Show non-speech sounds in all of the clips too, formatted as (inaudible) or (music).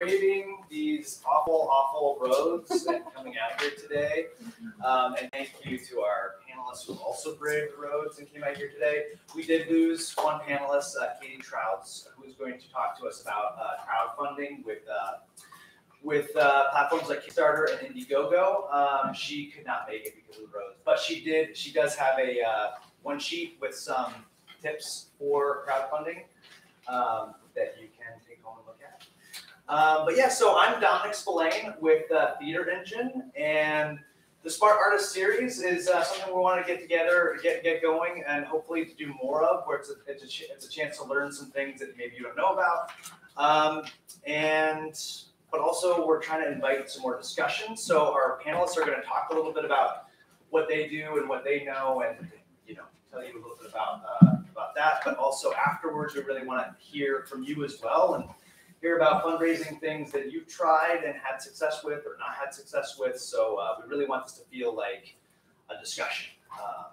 braving these awful, awful roads and (laughs) coming out here today. Um, and thank you to our panelists who also braved the roads and came out here today. We did lose one panelist, uh, Katie Trouts, who is going to talk to us about uh, crowdfunding with uh, with uh, platforms like Kickstarter and Indiegogo. Um, she could not make it because of the roads, but she did. She does have a uh, one sheet with some tips for crowdfunding um, that you can take home and look at. Um, but yeah, so I'm Dominic Spillane with uh, Theater Engine, and the Smart Artist Series is uh, something we want to get together, get get going, and hopefully to do more of, where it's a, it's a, it's a chance to learn some things that maybe you don't know about. Um, and but also we're trying to invite some more discussion. So our panelists are going to talk a little bit about what they do and what they know, and you know, tell you a little bit about uh, about that. But also afterwards, we really want to hear from you as well and hear about fundraising things that you've tried and had success with or not had success with. So uh, we really want this to feel like a discussion. Uh,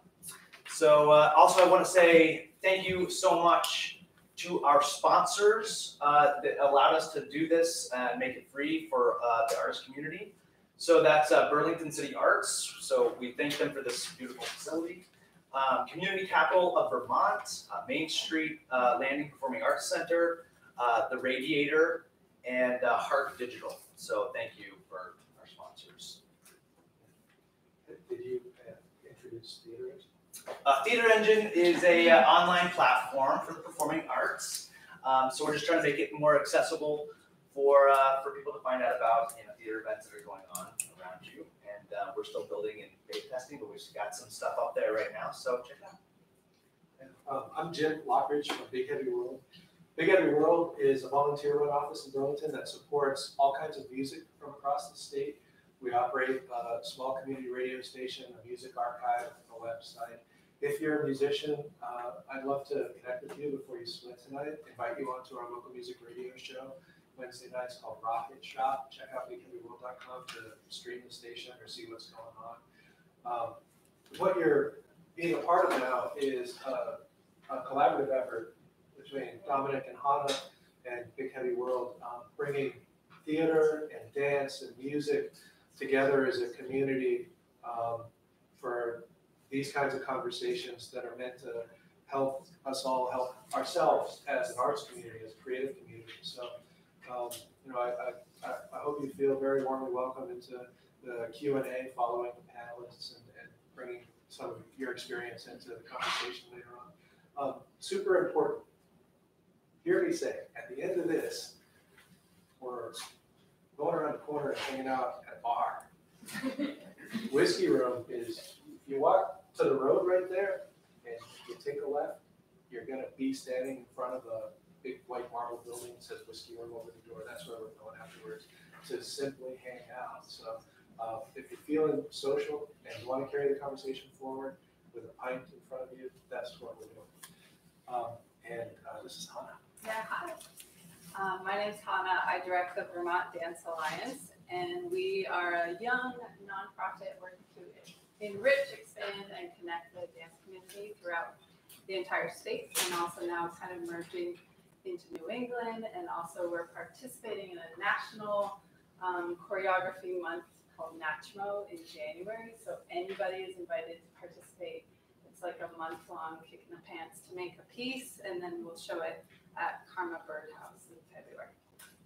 so uh, also, I want to say thank you so much to our sponsors uh, that allowed us to do this and make it free for uh, the artist community. So that's uh, Burlington City Arts. So we thank them for this beautiful facility. Um, Community Capital of Vermont, uh, Main Street Landing Performing Arts Center, uh, The Radiator, and uh, Hark Digital. So thank you for our sponsors. Did you uh, introduce theaters? Uh, Theater Engine is a uh, online platform for the performing arts. Um, so we're just trying to make it more accessible for uh, for people to find out about you know theater events that are going on around you. And uh, we're still building and beta testing, but we've got some stuff up there right now. So check it out. Um, I'm Jim Lockridge from Big Heavy World. Big Heavy World is a volunteer run office in Burlington that supports all kinds of music from across the state. We operate a small community radio station, a music archive, a website. If you're a musician, uh, I'd love to connect with you before you split tonight. Invite you onto our local music radio show Wednesday nights called Rocket Shop. Check out bigheavyworld.com to stream the station or see what's going on. Um, what you're being a part of now is a, a collaborative effort between Dominic and Hannah and Big Heavy World, um, bringing theater and dance and music together as a community um, for these kinds of conversations that are meant to help us all help ourselves as an arts community, as a creative community. So, um, you know, I, I, I hope you feel very warmly welcome into the Q and A following the panelists and, and bringing some of your experience into the conversation later on. Um, super important. Hear me say, at the end of this, we're going around the corner and hanging out at a bar. (laughs) Whiskey Room is, you walk to the road right there and you take a left, you're gonna be standing in front of a big white marble building that says Whiskey Room over the door. That's where we're going afterwards to simply hang out. So uh, if you're feeling social and you want to carry the conversation forward with a pint in front of you, that's what we're doing. Um, and uh, this is Hannah. Yeah, hi. Um, my name's Hannah. I direct the Vermont Dance Alliance, and we are a young nonprofit working to enrich, expand, and connect the dance community throughout the entire state, and also now kind of merging into New England, and also we're participating in a national um, choreography month called NACHMO in January. So anybody is invited to participate. It's like a month long kick in the pants to make a piece, and then we'll show it at Karma Birdhouse in February.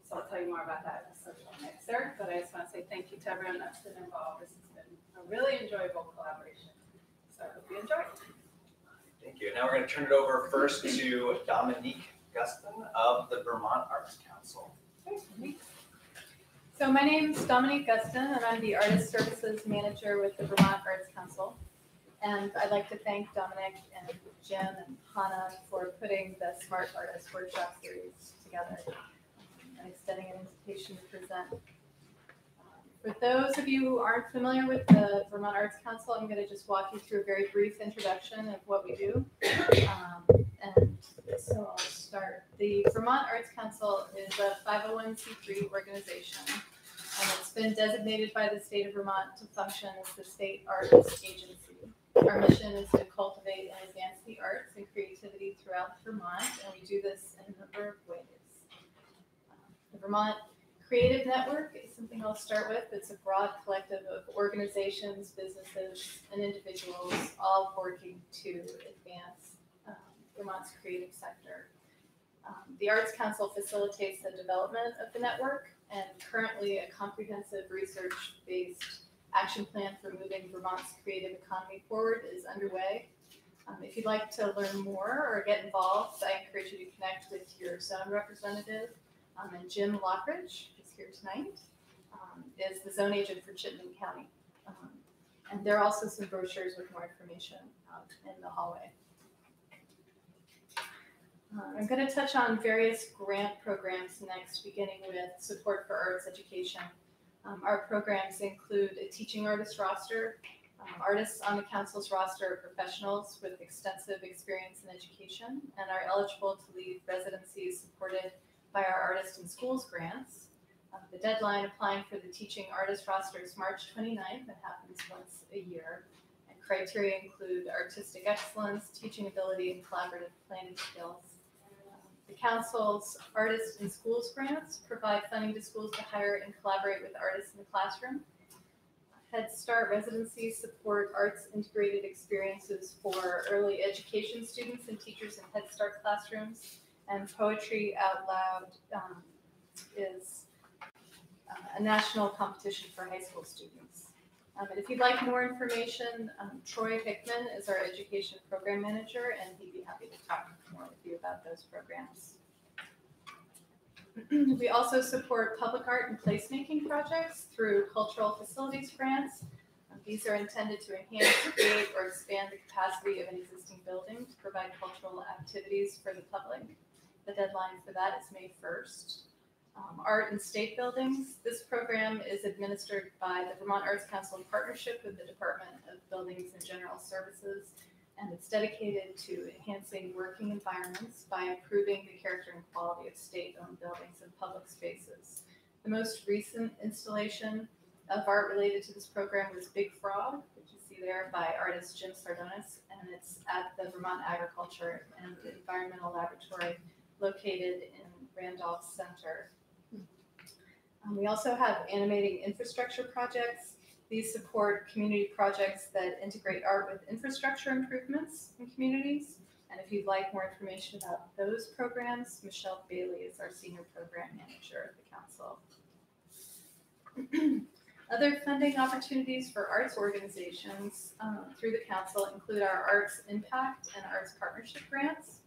So I'll tell you more about that in the social mixer. But I just want to say thank you to everyone that's been involved. This has been a really enjoyable collaboration. So I hope you enjoy. Thank you. Now we're going to turn it over first to Dominique Guston of the Vermont Arts Council. So my name is Dominique Guston, and I'm the Artist Services Manager with the Vermont Arts Council. And I'd like to thank Dominic and Jim and Hannah for putting the Smart Artist Workshop Series together and extending an invitation to present. Um, For those of you who aren't familiar with the Vermont Arts Council, I'm going to just walk you through a very brief introduction of what we do. Um, And so I'll start. The Vermont Arts Council is a 501c3 organization, and it's been designated by the state of Vermont to function as the state arts agency. Our mission is to cultivate and advance the arts and creativity throughout Vermont, and we do this in a number of ways. The Vermont Creative Network is something I'll start with. It's a broad collective of organizations, businesses, and individuals all working to advance um, Vermont's creative sector. Um, The Arts Council facilitates the development of the network, and currently a comprehensive research-based action plan for moving Vermont's creative economy forward is underway. Um, If you'd like to learn more or get involved, I encourage you to connect with your zone representative um, and Jim Lockridge, who's here tonight, um, is the zone agent for Chittenden County. Um, And there are also some brochures with more information out in the hallway. Uh, I'm going to touch on various grant programs next, beginning with support for arts education. Um, Our programs include a teaching artist roster. Um, Artists on the council's roster are professionals with extensive experience in education and are eligible to lead residencies supported by our Artist in Schools grants. Uh, The deadline applying for the teaching artist roster is March 29th. It happens once a year. And criteria include artistic excellence, teaching ability, and collaborative planning skills. The council's Artists in Schools grants provide funding to schools to hire and collaborate with artists in the classroom. Head Start residencies support arts integrated experiences for early education students and teachers in Head Start classrooms and Poetry Out Loud um, is uh, a national competition for high school students. Um, and if you'd like more information, um, Troy Hickman is our education program manager, and he'd be happy to talk more with you about those programs. (clears throat) We also support public art and placemaking projects through cultural facilities grants. These are intended to enhance, create, or expand the capacity of an existing building to provide cultural activities for the public. The deadline for that is May first. Um, art and state buildings, this program is administered by the Vermont Arts Council in partnership with the Department of Buildings and General Services. And it's dedicated to enhancing working environments by improving the character and quality of state-owned buildings and public spaces. The most recent installation of art related to this program was Big Frog, which you see there by artist Jim Sardonis. And it's at the Vermont Agriculture and Environmental Laboratory located in Randolph Center. Um, we also have animating infrastructure projects. These support community projects that integrate art with infrastructure improvements in communities. And if you'd like more information about those programs, Michelle Bailey is our senior program manager at the council. (clears throat) Other funding opportunities for arts organizations um, through the council include our Arts Impact and Arts Partnership grants.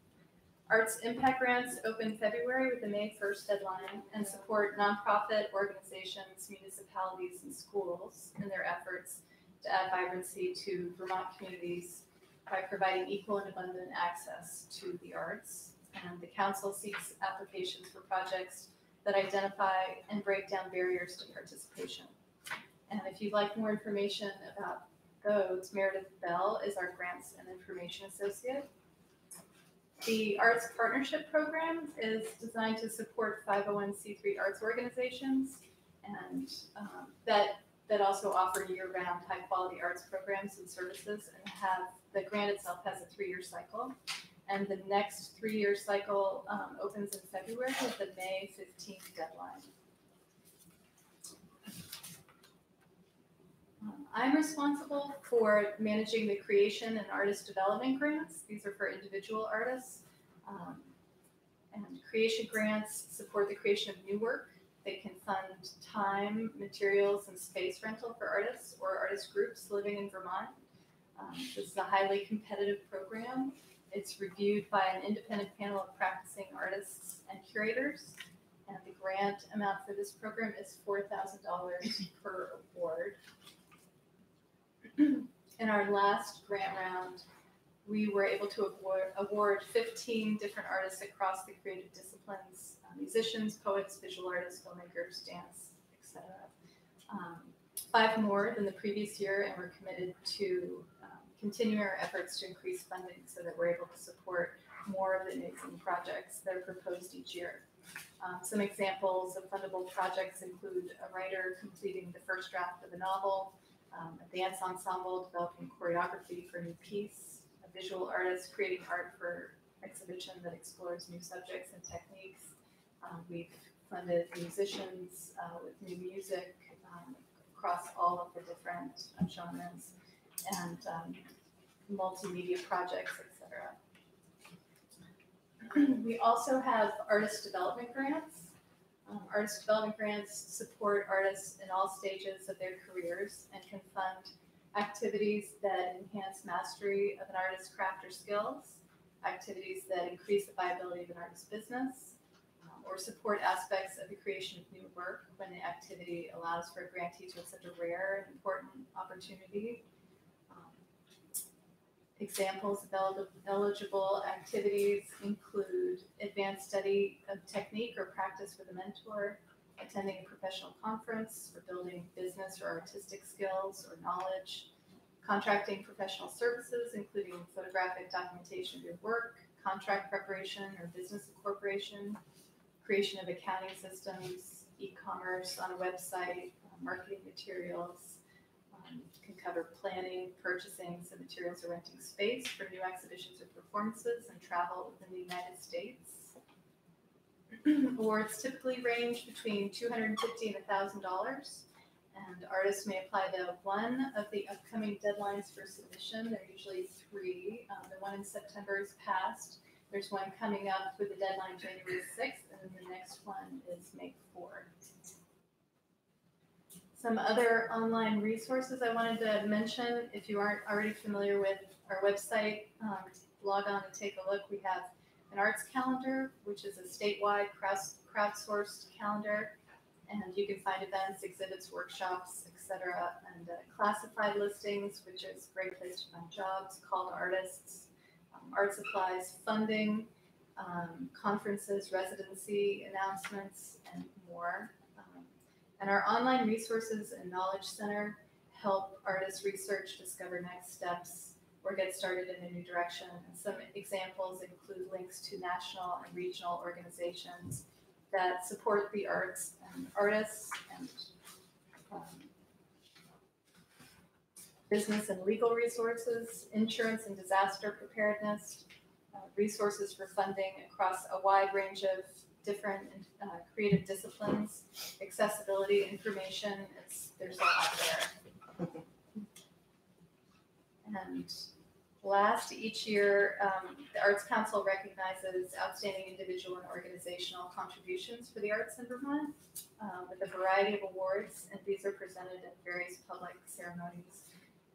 Arts Impact Grants open February with a May 1st deadline and support nonprofit organizations, municipalities, and schools in their efforts to add vibrancy to Vermont communities by providing equal and abundant access to the arts. And the council seeks applications for projects that identify and break down barriers to participation. And if you'd like more information about those, Meredith Bell is our Grants and Information Associate. The Arts Partnership Program is designed to support 501c3 arts organizations and um, that, that also offer year-round high-quality arts programs and services and have, the grant itself has a three-year cycle. And the next three-year cycle um, opens in February with the May 15th deadline. I'm responsible for managing the creation and artist development grants. These are for individual artists. Um, and creation grants support the creation of new work. They can fund time, materials, and space rental for artists or artist groups living in Vermont. Um, this is a highly competitive program. It's reviewed by an independent panel of practicing artists and curators. And the grant amount for this program is four thousand dollars per award. (clears throat) In our last grant round, we were able to award, award fifteen different artists across the creative disciplines, uh, musicians, poets, visual artists, filmmakers, dance, etc. Um, Five more than the previous year, and we're committed to um, continue our efforts to increase funding so that we're able to support more of the amazing projects that are proposed each year. Um, some examples of fundable projects include a writer completing the first draft of a novel, um, a dance ensemble developing choreography for a new piece, a visual artist creating art for exhibition that explores new subjects and techniques. Um, we've funded musicians uh, with new music um, across all of the different uh, genres and um, multimedia projects, etc. (clears throat) We also have artist development grants. Um, artist development grants support artists in all stages of their careers and can fund activities that enhance mastery of an artist's craft or skills, activities that increase the viability of an artist's business, um, or support aspects of the creation of new work when the activity allows for a grantee to accept a rare and important opportunity. Um, Examples of eligible activities include study of technique or practice with a mentor, attending a professional conference, or building business or artistic skills or knowledge, contracting professional services, including photographic documentation of your work, contract preparation or business incorporation, creation of accounting systems, e-commerce on a website, uh, marketing materials, um, can cover planning, purchasing some materials or renting space for new exhibitions or performances and travel within the United States. (clears throat) Awards typically range between 250 and thousand dollars. And artists may apply to one of the upcoming deadlines for submission. There are usually three. Um, the one in September is passed. There's one coming up with the deadline January sixth, and then the next one is May fourth. Some other online resources I wanted to mention, if you aren't already familiar with our website, um, log on and take a look. We have an arts calendar, which is a statewide crowds- crowdsourced calendar. And you can find events, exhibits, workshops, et cetera, and uh, classified listings, which is a great place to find jobs, call to artists, um, art supplies, funding, um, conferences, residency announcements, and more. Um, and our online resources and knowledge center help artists research, discover next steps, or get started in a new direction. And some examples include links to national and regional organizations that support the arts and artists and um, business and legal resources, insurance and disaster preparedness, uh, resources for funding across a wide range of different uh, creative disciplines, accessibility, information, it's, there's a lot there. And last, each year, um, the Arts Council recognizes outstanding individual and organizational contributions for the arts in Vermont uh, with a variety of awards, and these are presented at various public ceremonies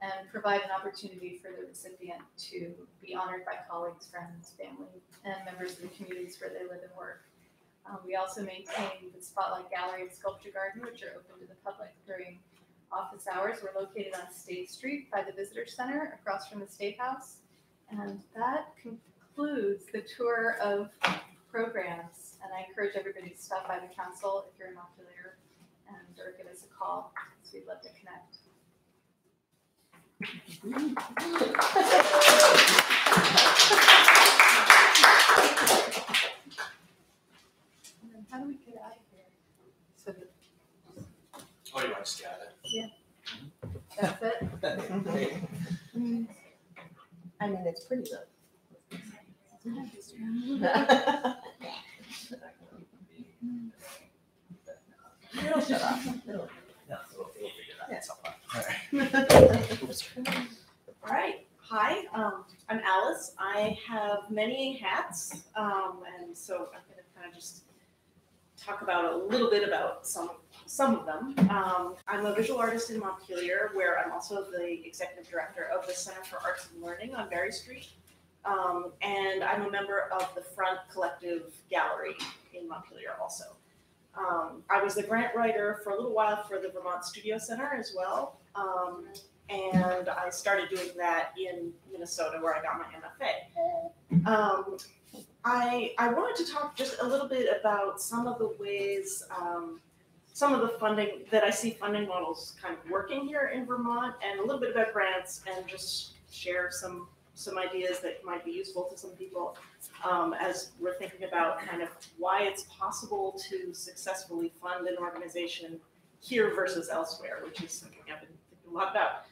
and provide an opportunity for the recipient to be honored by colleagues, friends, family, and members of the communities where they live and work. Uh, we also maintain the Spotlight Gallery and Sculpture Garden, which are open to the public during office hours. We're located on State Street by the Visitor Center across from the State House. And that concludes the tour of programs. And I encourage everybody to stop by the council if you're in Montpelier and or give us a call, because we'd love to connect. And then how do we get out of here? So that- Oh, you want to scatter? That's it? (laughs) I mean, it's pretty good. It'll shut off. (laughs) It'll- (laughs) All right, hi, um, I'm Alice. I have many hats, um, and so I'm gonna kind of just talk about a little bit about some, some of them. Um, I'm a visual artist in Montpelier, where I'm also the executive director of the Center for Arts and Learning on Barre Street. Um, and I'm a member of the Front Collective Gallery in Montpelier also. Um, I was the grant writer for a little while for the Vermont Studio Center as well. Um, and I started doing that in Minnesota where I got my MFA. Um, I, I wanted to talk just a little bit about some of the ways, um, some of the funding that I see funding models kind of working here in Vermont, and a little bit about grants, and just share some some ideas that might be useful to some people um, as we're thinking about kind of why it's possible to successfully fund an organization here versus elsewhere, which is something I've been thinking a lot about.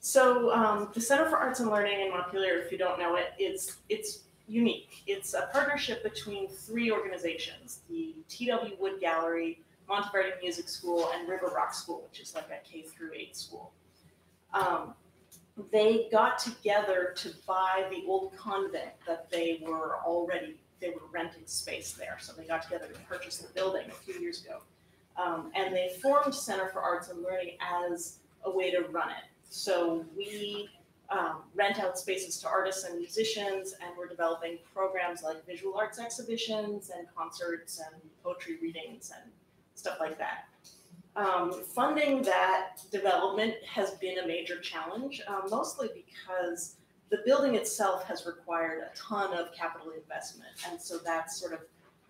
So um, the Center for Arts and Learning in Montpelier, if you don't know it, it's it's unique. It's a partnership between three organizations, the TW Wood Gallery, Monteverdi Music School, and River Rock School, which is like a K through eight school. Um, they got together to buy the old convent that they were already, they were renting space there. So they got together to purchase the building a few years ago. Um, and they formed Center for Arts and Learning as a way to run it. So we um, rent out spaces to artists and musicians, and we're developing programs like visual arts exhibitions and concerts and poetry readings and stuff like that. Um, funding that development has been a major challenge, um, mostly because the building itself has required a ton of capital investment, and so that's sort of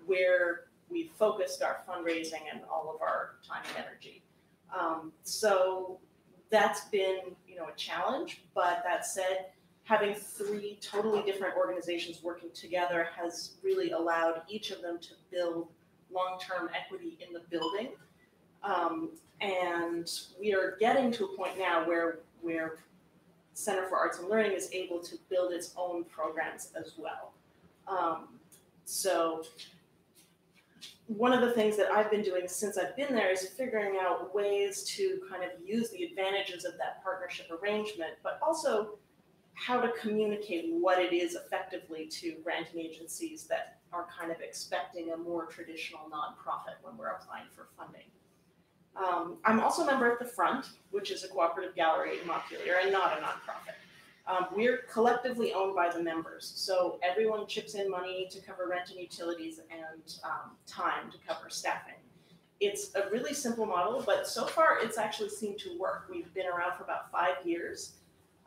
where we focused our fundraising and all of our time and energy. Um, so that's been, you know, a challenge, but that said, having three totally different organizations working together has really allowed each of them to build long-term equity in the building. Um, and we are getting to a point now where where Center for Arts and Learning is able to build its own programs as well. Um, so one of the things that I've been doing since I've been there is figuring out ways to kind of use the advantages of that partnership arrangement, but also how to communicate what it is effectively to granting agencies that are kind of expecting a more traditional nonprofit when we're applying for funding. Um, I'm also a member at the Front, which is a cooperative gallery in Montpelier and not a nonprofit. Um, we're collectively owned by the members, so everyone chips in money to cover rent and utilities and um, time to cover staffing. It's a really simple model, but so far it's actually seemed to work. We've been around for about five years.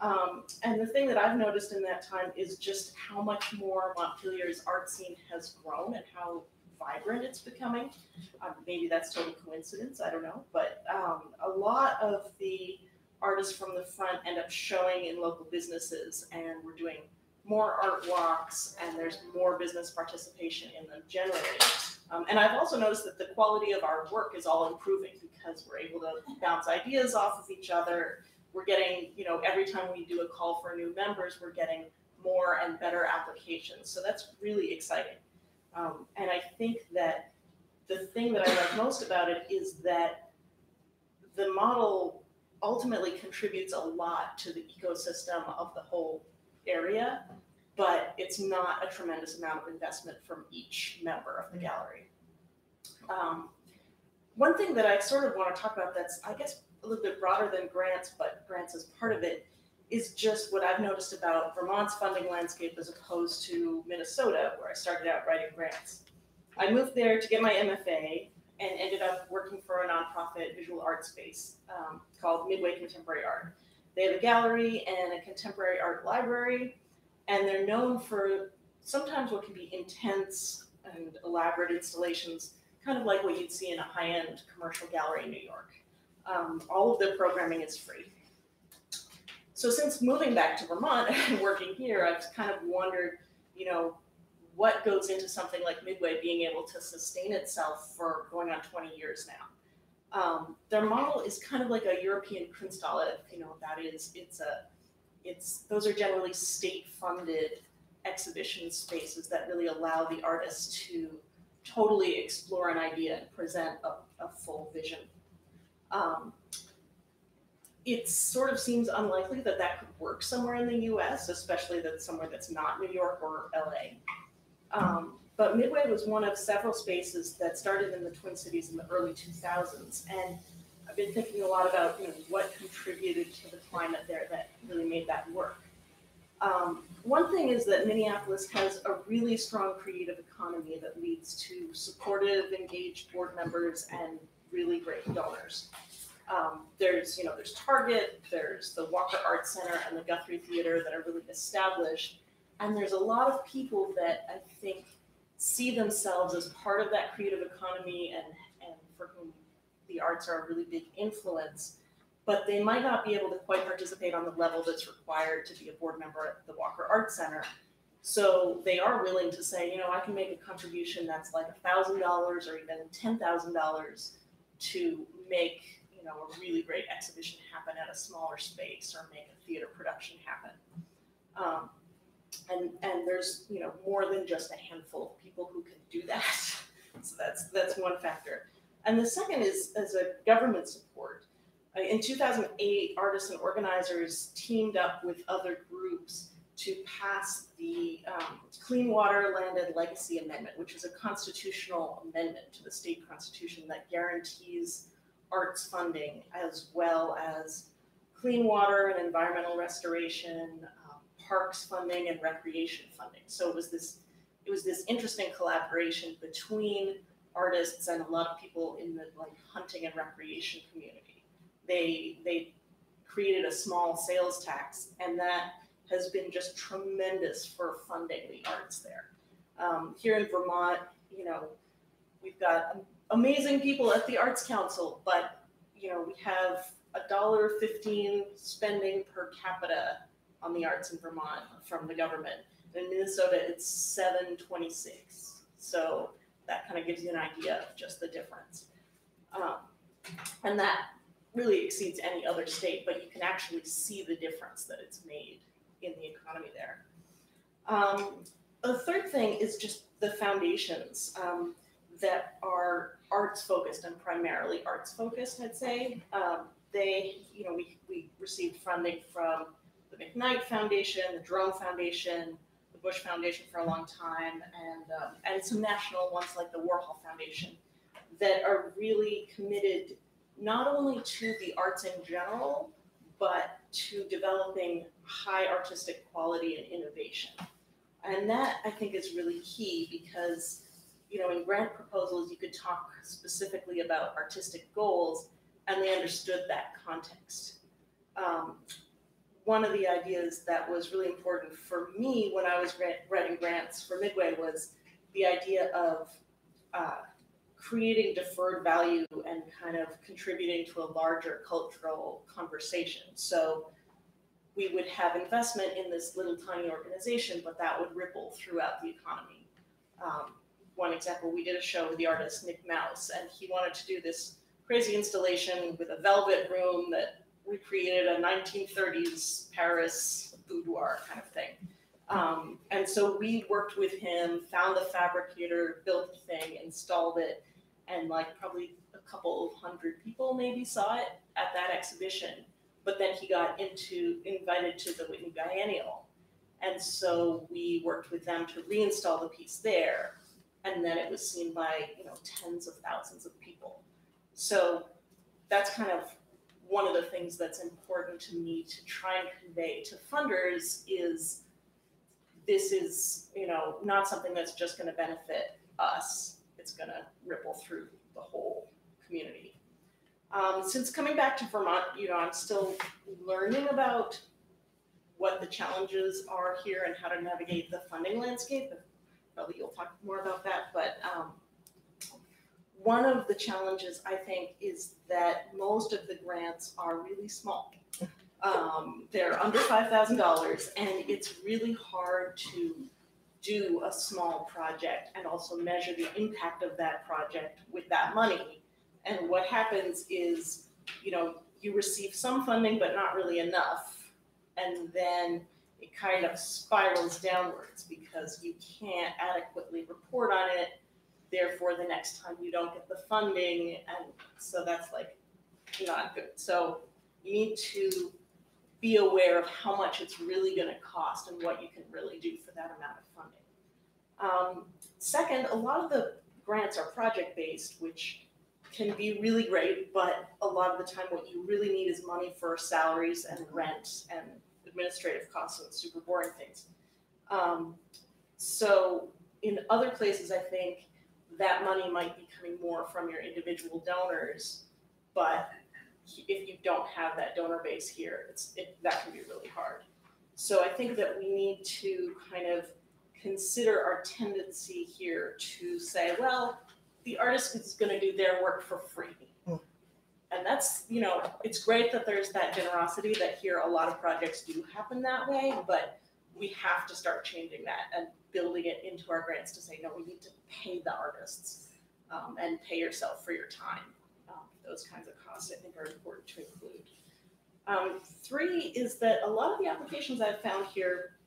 Um, and the thing that I've noticed in that time is just how much more Montpelier's art scene has grown and how vibrant it's becoming. Um, maybe that's total coincidence, I don't know. But um, a lot of the artists from the front end up showing in local businesses and we're doing more art walks and there's more business participation in them generally. Um, and I've also noticed that the quality of our work is all improving because we're able to bounce ideas off of each other. We're getting, you know, every time we do a call for new members, we're getting more and better applications. So that's really exciting. Um, and I think that the thing that I like most about it is that the model ultimately contributes a lot to the ecosystem of the whole area, but it's not a tremendous amount of investment from each member of the gallery. Um, one thing that I sort of want to talk about that's, I guess, a little bit broader than grants, but grants is part of it, is just what I've noticed about Vermont's funding landscape as opposed to Minnesota, where I started out writing grants. I moved there to get my MFA and ended up working for a nonprofit visual art space um, called Midway Contemporary Art. They have a gallery and a contemporary art library, and they're known for sometimes what can be intense and elaborate installations, kind of like what you'd see in a high end commercial gallery in New York. Um, all of the programming is free. So, since moving back to Vermont (laughs) and working here, I've kind of wondered, you know, what goes into something like Midway being able to sustain itself for going on 20 years now. Um, their model is kind of like a European Kunsthalle, you know that is. It's a, it's those are generally state-funded exhibition spaces that really allow the artist to totally explore an idea and present a, a full vision. Um, it sort of seems unlikely that that could work somewhere in the U.S., especially that somewhere that's not New York or L.A. Um, but Midway was one of several spaces that started in the Twin Cities in the early 2000s. And I've been thinking a lot about you know, what contributed to the climate there that really made that work. Um, one thing is that Minneapolis has a really strong creative economy that leads to supportive, engaged board members and really great donors. Um, there's, you know, there's Target, there's the Walker Art Center and the Guthrie Theater that are really established and there's a lot of people that I think see themselves as part of that creative economy and, and for whom the arts are a really big influence, but they might not be able to quite participate on the level that's required to be a board member at the Walker Art Center. So they are willing to say, you know, I can make a contribution that's like a thousand dollars or even ten thousand dollars to make, you know, a really great exhibition happen at a smaller space or make a theater production happen. Um, And, and there's, you know, more than just a handful of people who can do that. (laughs) So that's, that's one factor. And the second is as a government support. Uh, In two thousand eight, artists and organizers teamed up with other groups to pass the um, Clean Water Land and Legacy Amendment, which is a constitutional amendment to the state constitution that guarantees arts funding as well as clean water and environmental restoration, um, parks funding and recreation funding. So it was this, it was this interesting collaboration between artists and a lot of people in the like hunting and recreation community. They, they created a small sales tax and that has been just tremendous for funding the arts there. Um, here in Vermont, you know, we've got amazing people at the Arts Council, but you know, we have a dollar fifteen spending per capita on the arts in Vermont from the government. In Minnesota, it's seven twenty-six. So that kind of gives you an idea of just the difference. Um, and that really exceeds any other state, but you can actually see the difference that it's made in the economy there. Um, the third thing is just the foundations um, that are arts focused and primarily arts focused, I'd say. Um, they, you know, we, we received funding from the McKnight Foundation, the Jerome Foundation, the Bush Foundation for a long time, and, um, and some national ones like the Warhol Foundation that are really committed not only to the arts in general, but to developing high artistic quality and innovation. And that I think is really key because, you know, in grant proposals, you could talk specifically about artistic goals and they understood that context. Um, one of the ideas that was really important for me when I was grant, writing grants for Midway was the idea of uh, creating deferred value and kind of contributing to a larger cultural conversation. So we would have investment in this little tiny organization, but that would ripple throughout the economy. Um, one example, we did a show with the artist Nick Mauss, and he wanted to do this crazy installation with a velvet room that recreated a 1930s Paris boudoir kind of thing. Um, and so we worked with him, found the fabricator, built the thing, installed it, and like probably a couple hundred people maybe saw it at that exhibition. But then he got into invited to the Whitney Biennial, and so we worked with them to reinstall the piece there, and then it was seen by you know tens of thousands of people. So that's kind of one of the things that's important to me to try and convey to funders is this is you know not something that's just going to benefit us it's going to ripple through the whole community. Um, since coming back to Vermont, you know, I'm still learning about what the challenges are here and how to navigate the funding landscape. Probably you'll talk more about that, but um, one of the challenges I think is that most of the grants are really small. Um, they're under five thousand dollars, and it's really hard to do a small project and also measure the impact of that project with that money. And what happens is, you know, you receive some funding, but not really enough. And then it kind of spirals downwards because you can't adequately report on it. Therefore, the next time you don't get the funding, and so that's like not good. So you need to be aware of how much it's really gonna cost and what you can really do for that amount of funding. Um, second, a lot of the grants are project-based, which can be really great, but a lot of the time what you really need is money for salaries and rent and administrative costs and super boring things. Um, so in other places, I think that money might be coming more from your individual donors, but if you don't have that donor base here, it's, it, that can be really hard. So I think that we need to kind of consider our tendency here to say, well, the artist is gonna do their work for free. Mm. And that's, you know, it's great that there's that generosity, that here a lot of projects do happen that way, but we have to start changing that and building it into our grants to say, no, we need to pay the artists um, and pay yourself for your time. Um, those kinds of costs, I think, are important to include. Um, three is that a lot of the applications I've found here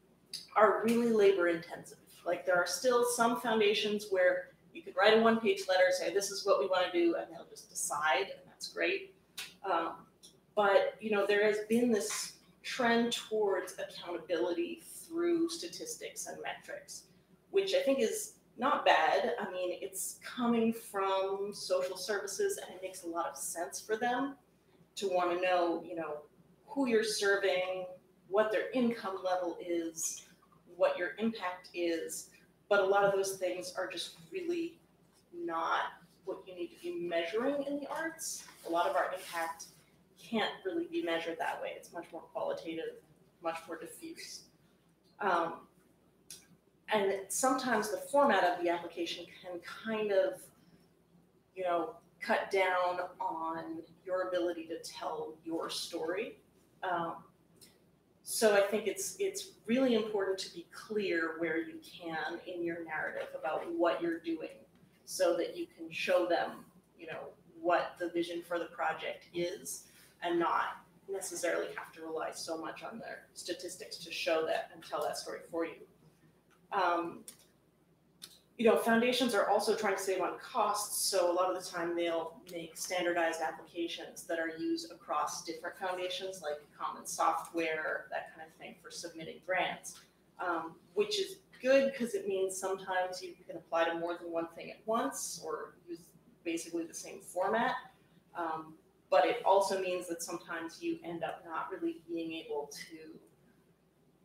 are really labor intensive. Like there are still some foundations where you could write a one page letter, say this is what we want to do, and they'll just decide, and that's great. Um, but you know there has been this trend towards accountability through statistics and metrics, which I think is not bad. I mean, it's coming from social services and it makes a lot of sense for them to want to know, you know, who you're serving, what their income level is, what your impact is. But a lot of those things are just really not what you need to be measuring in the arts. A lot of our impact can't really be measured that way. It's much more qualitative, much more diffuse. Um, and sometimes the format of the application can kind of, you know, cut down on your ability to tell your story. Um, so I think it's it's really important to be clear where you can in your narrative about what you're doing, so that you can show them, you know, what the vision for the project is, and not necessarily have to rely so much on their statistics to show that and tell that story for you. Um, you know, foundations are also trying to save on costs, so a lot of the time they'll make standardized applications that are used across different foundations, like common software, that kind of thing for submitting grants. Um, which is good because it means sometimes you can apply to more than one thing at once or use basically the same format. Um, but it also means that sometimes you end up not really being able to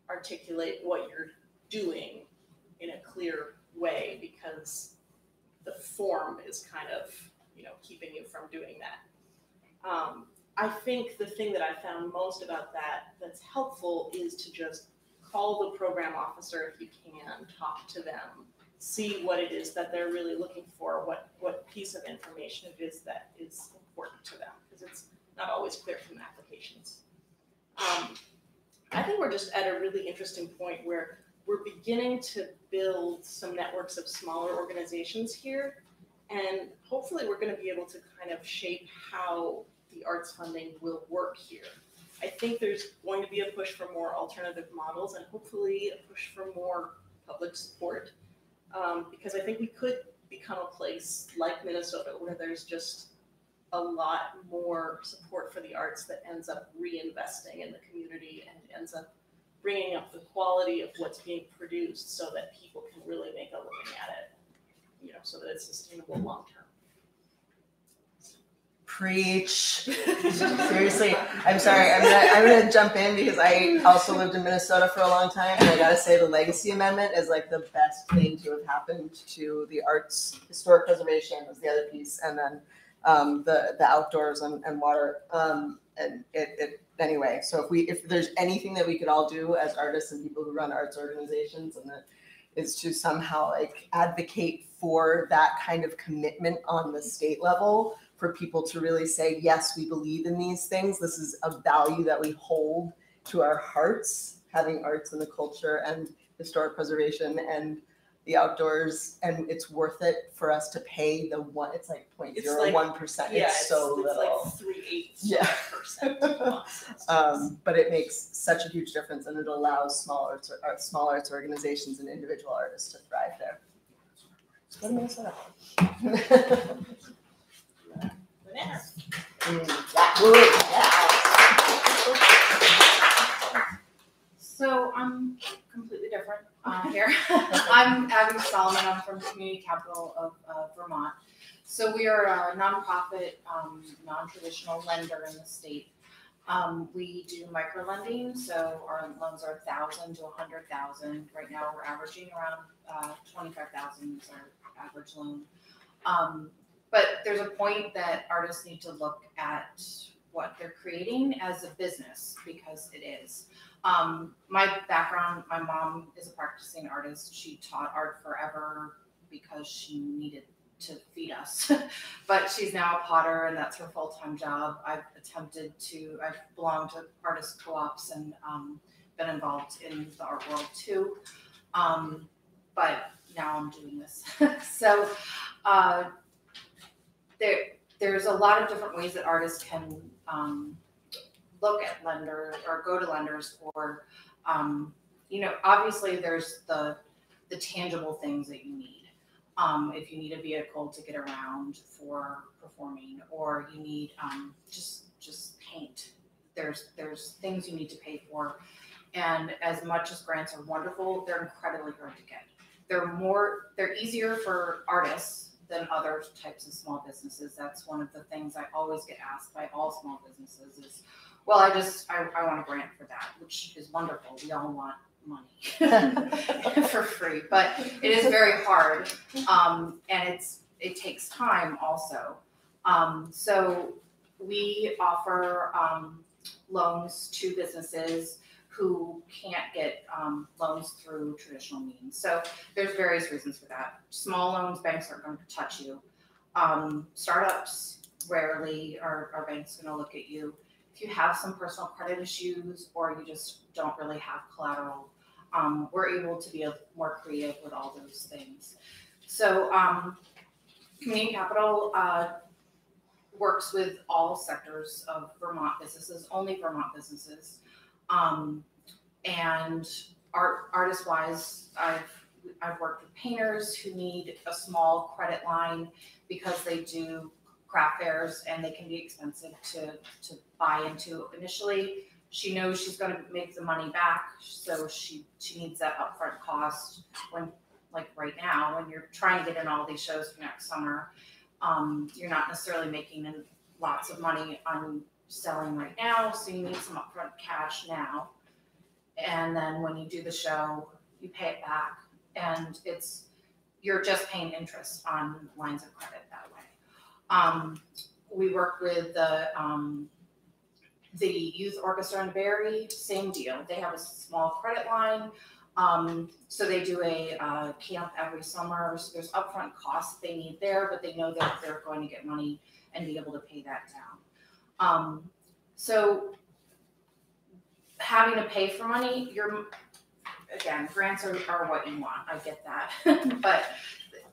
articulate what you're doing in a clear way because the form is kind of you know keeping you from doing that. Um, I think the thing that I found most about that that's helpful is to just call the program officer if you can, talk to them, see what it is that they're really looking for, what what piece of information it is that is important to them, because it's not always clear from applications. Um, I think we're just at a really interesting point where we're beginning to build some networks of smaller organizations here. And hopefully we're gonna be able to kind of shape how the arts funding will work here. I think there's going to be a push for more alternative models and hopefully a push for more public support. Um, because I think we could become a place like Minnesota where there's just a lot more support for the arts that ends up reinvesting in the community and ends up bringing up the quality of what's being produced so that people can really make a living at it, you know, so that it's sustainable long term. Preach. Seriously, I'm sorry. I'm gonna I'm gonna jump in because I also lived in Minnesota for a long time, and I gotta say the legacy amendment is like the best thing to have happened to the arts, historic preservation was the other piece, and then um, the the outdoors and, and water. Um, and it, it anyway. So if we if there's anything that we could all do as artists and people who run arts organizations, and that is to somehow like advocate for that kind of commitment on the state level for people to really say yes we believe in these things this is a value that we hold to our hearts having arts and the culture and historic preservation and the outdoors and it's worth it for us to pay the one it's like point It's like- one percent Yeah, it's so it's little like three eighths Yeah. percent. (laughs) um, but it makes such a huge difference and it allows small arts, or, small arts organizations and individual artists to thrive there. Go to Minnesota. Bananas. Yeah, woo, yeah. So I'm completely different uh, here. (laughs) I'm Abby Solomon. I'm from Community Capital of uh, Vermont. So we are a nonprofit, um, non-traditional lender in the state. Um, we do micro lending, so our loans are thousand to a hundred thousand. Right now, we're averaging around uh, twenty-five thousand is our average loan. Um, but there's a point that artists need to look at what they're creating as a business because it is. Um, my background, my mom is a practicing artist. She taught art forever because she needed to feed us. (laughs) but she's now a potter and that's her full-time job. I've attempted to, I've belonged to artist co-ops and um, been involved in the art world too. Um, but now I'm doing this. (laughs) so uh, there, there's a lot of different ways that artists can um, look at lenders or go to lenders for um, you know, obviously there's the, the tangible things that you need. Um, if you need a vehicle to get around for performing, or you need, um, just, just paint. There's, there's things you need to pay for. And as much as grants are wonderful, they're incredibly hard to get. They're more, they're easier for artists than other types of small businesses. That's one of the things I always get asked by all small businesses is, well, I just, I, I want a grant for that, which is wonderful. We all want money (laughs) (laughs) for free, but it is very hard. Um, and it's, it takes time also. Um, so we offer, um, loans to businesses who can't get, um, loans through traditional means. So there's various reasons for that. Small loans, banks aren't going to touch you. Um, startups, rarely are, are banks gonna look at you. If you have some personal credit issues or you just don't really have collateral, um, we're able to be more creative with all those things. So, um, Community Capital, uh, works with all sectors of Vermont businesses, only Vermont businesses. Um, and art, artist wise, I've, I've worked with painters who need a small credit line because they do craft fairs and they can be expensive to, to buy into initially. She knows she's gonna make the money back, so she, she needs that upfront cost when, like right now, when you're trying to get in all these shows for next summer. Um, you're not necessarily making in- lots of money on selling right now, so you need some upfront cash now. And then when you do the show, you pay it back, and it's, you're just paying interest on lines of credit. Um, we work with the, um, the youth orchestra in Barre, same deal. They have a small credit line. Um, so they do a, uh, camp every summer. So there's upfront costs they need there, but they know that they're going to get money and be able to pay that down. Um, so having to pay for money, you're, again, grants are, are what you want. I get that. (laughs) but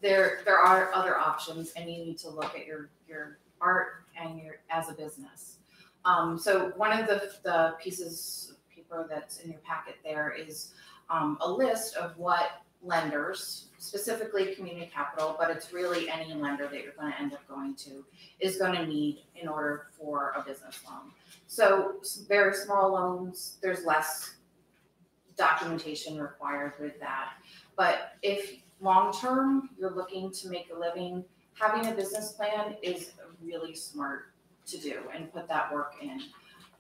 there, there are other options and you need to look at your, your art and your, as a business. Um, so one of the, the pieces of paper that's in your packet there is, um, a list of what lenders, specifically community capital, but it's really any lender that you're gonna end up going to, is gonna need in order for a business loan. So very small loans, there's less documentation required with that. But if long-term, you're looking to make a living, having a business plan is really smart to do and put that work in.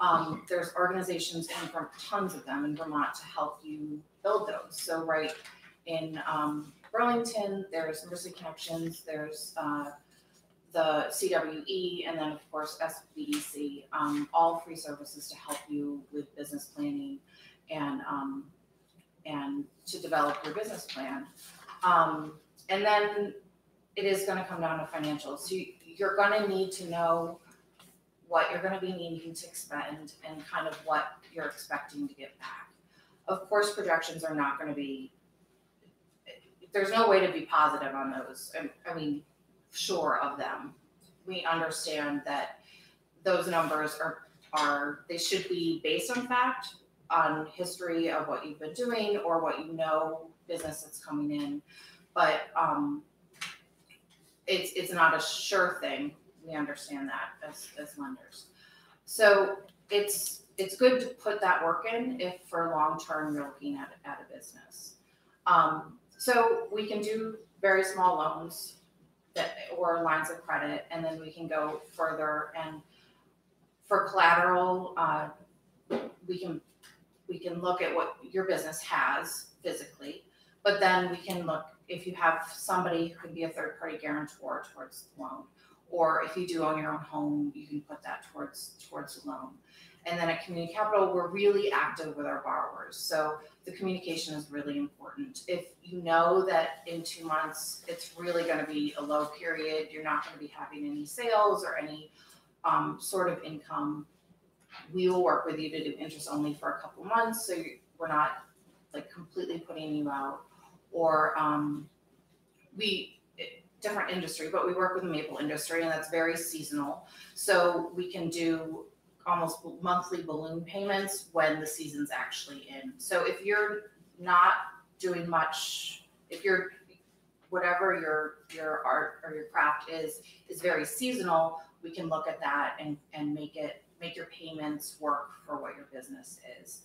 Um, there's organizations and tons of them in Vermont to help you build those. So right in um, Burlington, there's Mercy Connections, there's uh, the CWE, and then of course SBDC, um, all free services to help you with business planning and um, and to develop your business plan. Um, and then it is going to come down to financials. So you, you're going to need to know what you're going to be needing to expend and kind of what you're expecting to get back. Of course, projections are not going to be. There's no way to be positive on those. I, I mean, sure of them. We understand that those numbers are are they should be based on fact, on history of what you've been doing or what you know business that's coming in. But um, it's it's not a sure thing. We understand that as as lenders. So it's it's good to put that work in if for long term you're looking at at a business. Um, so we can do very small loans that or lines of credit, and then we can go further and for collateral, uh, we can we can look at what your business has physically, but then we can look if you have somebody who can be a third party guarantor towards the loan, or if you do own your own home, you can put that towards towards the loan. And then at Community Capital, we're really active with our borrowers. So the communication is really important. If you know that in two months it's really going to be a low period, you're not going to be having any sales or any um, sort of income, we will work with you to do interest only for a couple months. So we're not like completely putting you out. Or um, we, different industry, but we work with the maple industry and that's very seasonal. So we can do almost monthly balloon payments when the season's actually in. So if you're not doing much, if you're, whatever your, your art or your craft is, is very seasonal, we can look at that and, and make it, make your payments work for what your business is.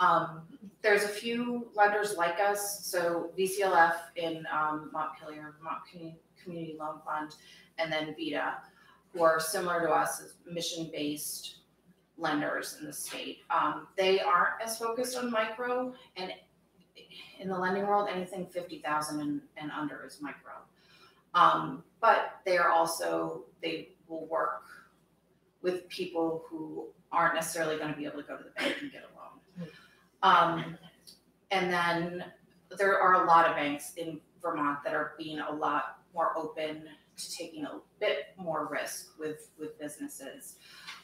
Um, there's a few lenders like us, so VCLF in, um, Montpelier, Vermont Community, Loan Fund, and then VEDA, who are similar to us as mission-based lenders in the state. Um, they aren't as focused on micro, and in the lending world, anything fifty thousand and, and under is micro. Um, but they are also, they will work with people who aren't necessarily gonna be able to go to the bank and get a. Um, and then there are a lot of banks in Vermont that are being a lot more open to taking a bit more risk with, with businesses.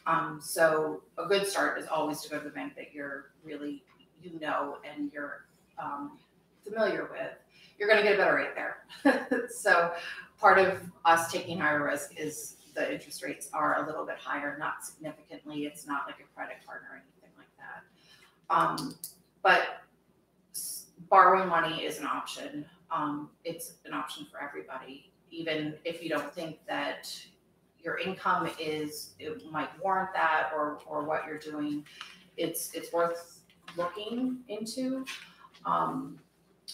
Um, so a good start is always to go to the bank that you're really, you know, and you're, um, familiar with. You're gonna get a better rate there. (laughs) So part of us taking higher risk is the interest rates are a little bit higher, not significantly. It's not like a credit card or anything. Um, but borrowing money is an option. Um, it's an option for everybody, even if you don't think that your income is, it might warrant that or, or what you're doing. It's, it's worth looking into. Um,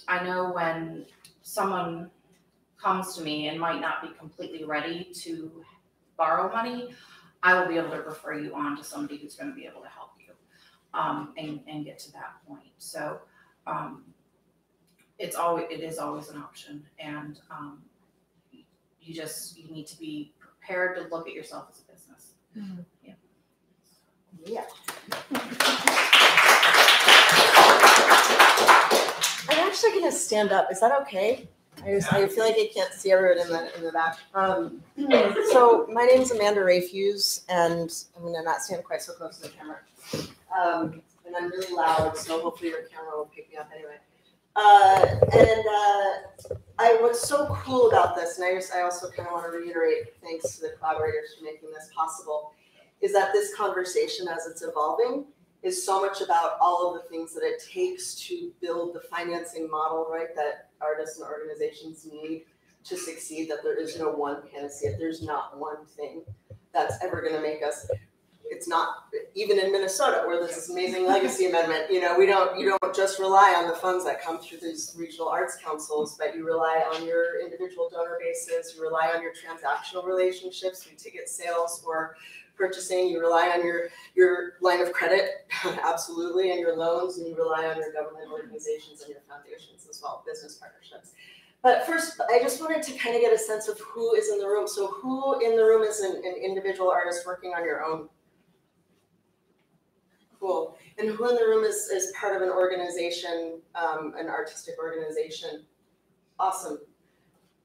I know when someone comes to me and might not be completely ready to borrow money, I will be able to refer you on to somebody who's gonna be able to help um, and, and get to that point. So, um, it's always, it is always an option and, um, you just, you need to be prepared to look at yourself as a business. Yeah. Yeah. I'm actually gonna stand up. Is that okay? I just, I feel like I can't see everyone in the, in the back. Um, so my name is Amanda Rayfuse and I'm gonna not stand quite so close to the camera. Um, and I'm really loud, so hopefully your camera will pick me up anyway. Uh, and, uh, I, what's so cool about this, and I just, I also kind of want to reiterate thanks to the collaborators for making this possible, is that this conversation as it's evolving is so much about all of the things that it takes to build the financing model, right, that artists and organizations need to succeed, that there is no one panacea, there's not one thing that's ever gonna make us, it's not, even in Minnesota, where there's this amazing legacy amendment, you know, we don't, you don't just rely on the funds that come through these regional arts councils, but you rely on your individual donor bases, you rely on your transactional relationships through ticket sales or purchasing, you rely on your your line of credit, (laughs) absolutely, and your loans, and you rely on your government organizations and your foundations as well, business partnerships. But first, I just wanted to kind of get a sense of who is in the room. So who in the room is an, an individual artist working on your own? Cool. And who in the room is, is part of an organization, um, an artistic organization? Awesome.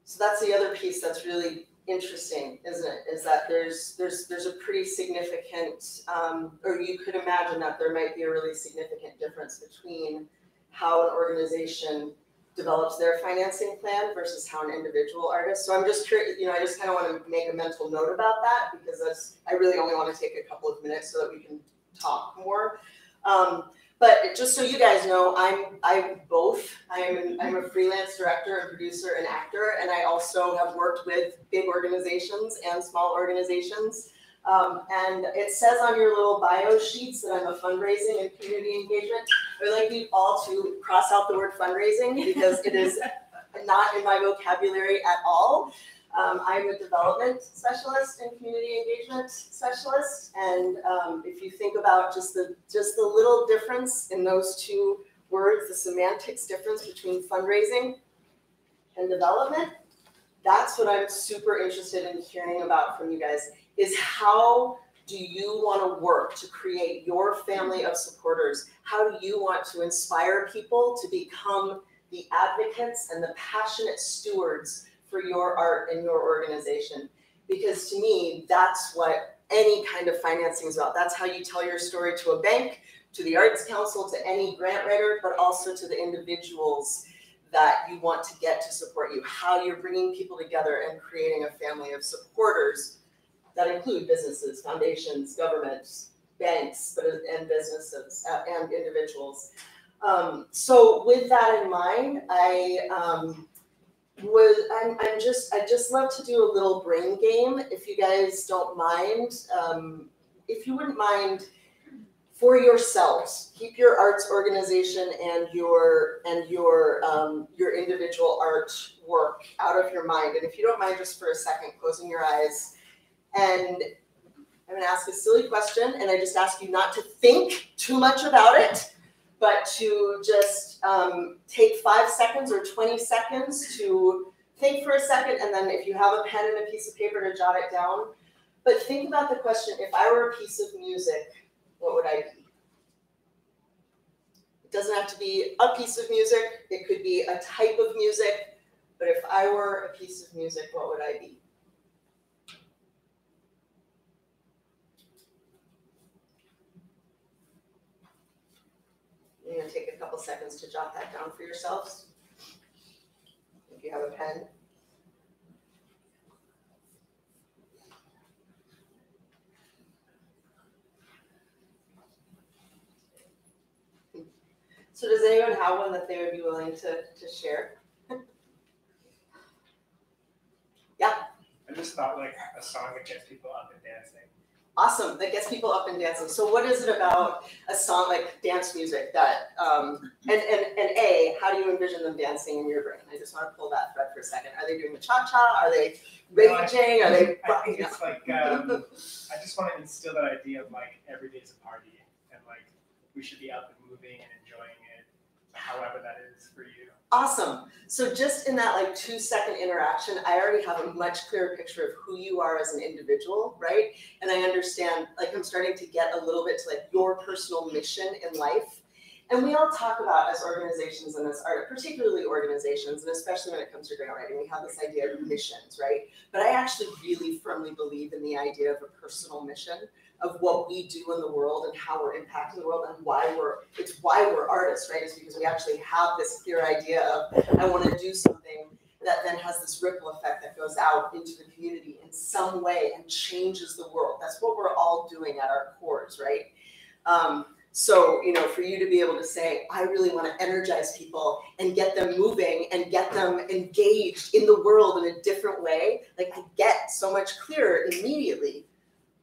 So that's the other piece that's really interesting, isn't it? Is that there's there's there's a pretty significant, um, or you could imagine that there might be a really significant difference between how an organization develops their financing plan versus how an individual artist. So I'm just curious, you know, I just kind of want to make a mental note about that because that's I really only want to take a couple of minutes so that we can talk more. Um, but just so you guys know, I'm I'm both. I'm an, I'm a freelance director and producer and actor, and I also have worked with big organizations and small organizations. Um, and it says on your little bio sheets that I'm a fundraising and community engagement. I would like you all to cross out the word fundraising because it is (laughs) not in my vocabulary at all. Um, I'm a development specialist and community engagement specialist, and um, if you think about just the just the little difference in those two words, the semantics difference between fundraising and development, that's what I'm super interested in hearing about from you guys. Is how do you want to work to create your family of supporters? How do you want to inspire people to become the advocates and the passionate stewards for your art and your organization. Because to me, that's what any kind of financing is about. That's how you tell your story to a bank, to the Arts Council, to any grant writer, but also to the individuals that you want to get to support you. How you're bringing people together and creating a family of supporters that include businesses, foundations, governments, banks, but and businesses uh, and individuals. Um, so with that in mind, I um, I'm, I'm just I just love to do a little brain game. If you guys don't mind, um, if you wouldn't mind, for yourselves, keep your arts organization and your and your um, your individual art work out of your mind. And if you don't mind, just for a second, closing your eyes, and I'm going to ask a silly question, and I just ask you not to think too much about it but to just um, take five seconds or 20 seconds to think for a second, and then if you have a pen and a piece of paper to jot it down. But think about the question if I were a piece of music, what would I be? It doesn't have to be a piece of music, it could be a type of music, but if I were a piece of music, what would I be? Take a couple seconds to jot that down for yourselves. If you have a pen. So does anyone have one that they would be willing to, to share? Yeah. I just thought like a song that gets people up and dancing. Awesome, that gets people up and dancing. So what is it about a song like dance music that, um, and, and, and A, how do you envision them dancing in your brain? I just want to pull that thread for a second. Are they doing the cha-cha? Are they raging? Are they? I think it's like um, I just want to instill that idea of like every day is a party and like we should be up and moving and enjoying it, however that is for you. Awesome. So just in that like two second interaction, I already have a much clearer picture of who you are as an individual, right? And I understand, like I'm starting to get a little bit to like your personal mission in life. And we all talk about as organizations and as art, particularly organizations, and especially when it comes to grant writing, we have this idea of missions, right? But I actually really firmly believe in the idea of a personal mission of what we do in the world and how we're impacting the world and why we're it's why we're artists right? Is because we actually have this clear idea of i want to do something that then has this ripple effect that goes out into the community in some way and changes the world. That's what we're all doing at our cores right? Um, so you know for you to be able to say i really want to energize people and get them moving and get them engaged in the world in a different way like i get so much clearer immediately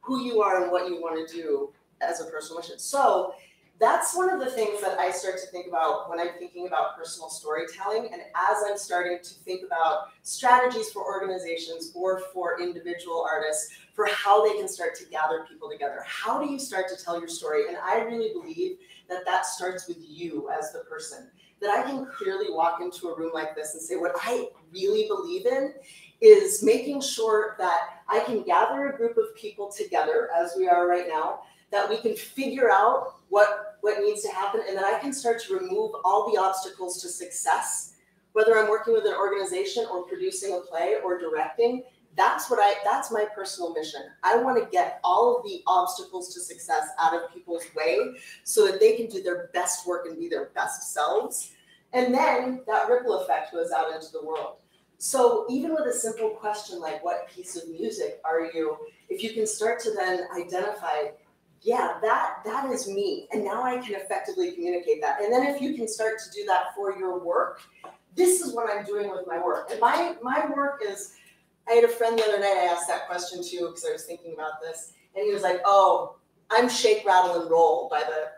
who you are and what you want to do as a personal mission. So that's one of the things that I start to think about when I'm thinking about personal storytelling. And as I'm starting to think about strategies for organizations or for individual artists for how they can start to gather people together, how do you start to tell your story? And I really believe that that starts with you as the person. That I can clearly walk into a room like this and say, what I really believe in is making sure that I can gather a group of people together as we are right now, that we can figure out what, what needs to happen, and that I can start to remove all the obstacles to success, whether I'm working with an organization or producing a play or directing. That's what I that's my personal mission. I want to get all of the obstacles to success out of people's way so that they can do their best work and be their best selves. And then that ripple effect goes out into the world. So even with a simple question like what piece of music are you, if you can start to then identify, yeah, that that is me, and now I can effectively communicate that. And then if you can start to do that for your work, this is what I'm doing with my work. And my my work is, I had a friend the other night. I asked that question too because I was thinking about this, and he was like, "Oh, I'm shake, rattle, and roll by the,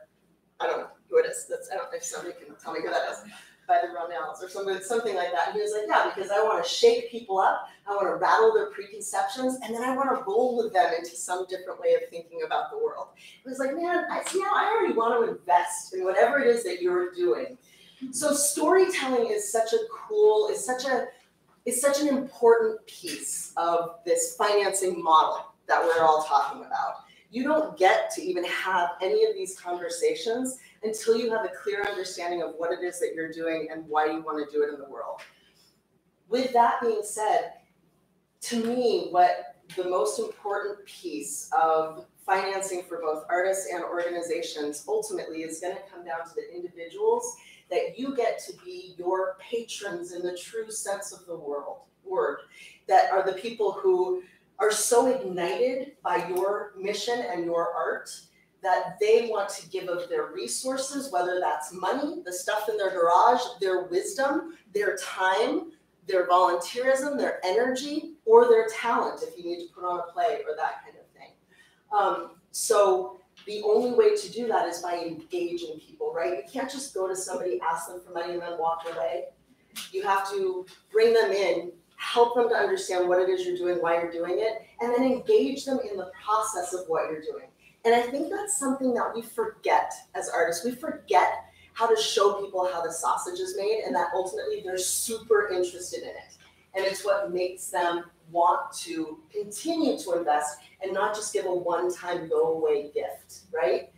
I don't know who it is. That's I don't know if somebody can tell me who that is." By the Ronells or something, something like that. And he was like, yeah, because I want to shake people up, I want to rattle their preconceptions, and then I want to roll with them into some different way of thinking about the world. It was like, man, I now I already want to invest in whatever it is that you're doing. So storytelling is such a cool, is such a is such an important piece of this financing model that we're all talking about. You don't get to even have any of these conversations until you have a clear understanding of what it is that you're doing and why you want to do it in the world. With that being said, to me, what the most important piece of financing for both artists and organizations ultimately is going to come down to the individuals that you get to be your patrons in the true sense of the world word that are the people who are so ignited by your mission and your art that they want to give of their resources, whether that's money, the stuff in their garage, their wisdom, their time, their volunteerism, their energy, or their talent if you need to put on a play or that kind of thing. Um, so the only way to do that is by engaging people, right? You can't just go to somebody, ask them for money, and then walk away. You have to bring them in, help them to understand what it is you're doing, why you're doing it, and then engage them in the process of what you're doing. And I think that's something that we forget as artists. We forget how to show people how the sausage is made, and that ultimately they're super interested in it. And it's what makes them want to continue to invest and not just give a one time go away gift, right?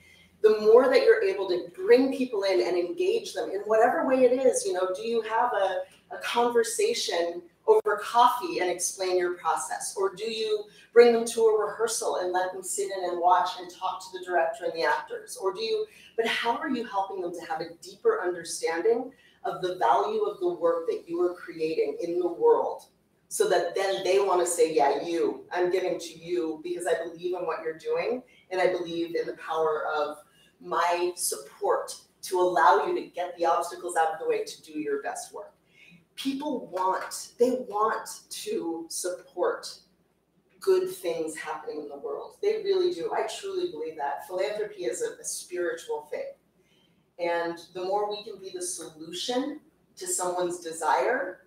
The more that you're able to bring people in and engage them in whatever way it is, you know, do you have a, a conversation over coffee and explain your process? Or do you bring them to a rehearsal and let them sit in and watch and talk to the director and the actors? Or do you, but how are you helping them to have a deeper understanding of the value of the work that you are creating in the world? So that then they want to say, yeah, you, I'm giving to you because I believe in what you're doing and I believe in the power of my support to allow you to get the obstacles out of the way to do your best work. People want, they want to support good things happening in the world. They really do. I truly believe that. Philanthropy is a, a spiritual thing. And the more we can be the solution to someone's desire,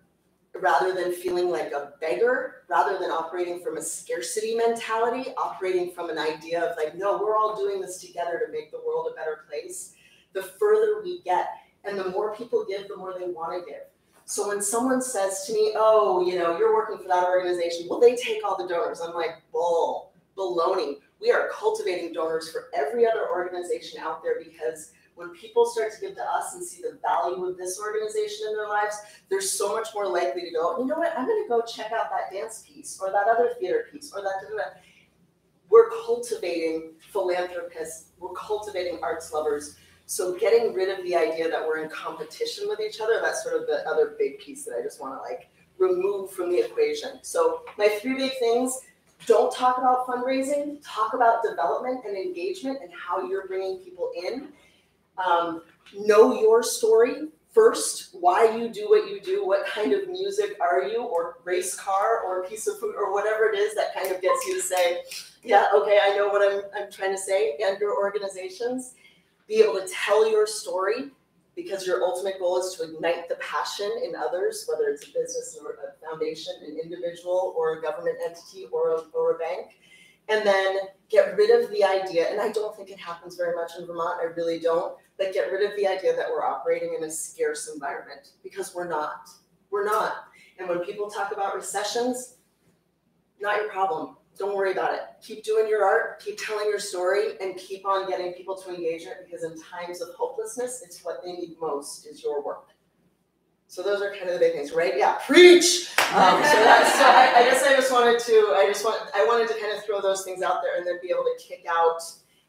rather than feeling like a beggar, rather than operating from a scarcity mentality, operating from an idea of like, no, we're all doing this together to make the world a better place, the further we get. And the more people give, the more they want to give. So when someone says to me, oh, you know, you're working for that organization, will they take all the donors? I'm like, bull, baloney. We are cultivating donors for every other organization out there because when people start to give to us and see the value of this organization in their lives, they're so much more likely to go, you know what, I'm gonna go check out that dance piece or that other theater piece or that, we're cultivating philanthropists, we're cultivating arts lovers. So getting rid of the idea that we're in competition with each other, that's sort of the other big piece that I just wanna like remove from the equation. So my three big things, don't talk about fundraising, talk about development and engagement and how you're bringing people in um, know your story first, why you do what you do, what kind of music are you, or race car, or piece of food, or whatever it is that kind of gets you to say, yeah, okay, I know what I'm, I'm trying to say, and your organizations. Be able to tell your story because your ultimate goal is to ignite the passion in others, whether it's a business or a foundation, an individual, or a government entity, or a, or a bank. And then get rid of the idea, and I don't think it happens very much in Vermont, I really don't, but get rid of the idea that we're operating in a scarce environment because we're not. We're not. And when people talk about recessions, not your problem. Don't worry about it. Keep doing your art, keep telling your story, and keep on getting people to engage it because in times of hopelessness, it's what they need most is your work. So those are kind of the big things, right? Yeah, preach. Um, so so I, I guess I just wanted to I just want I wanted to kind of throw those things out there and then be able to kick out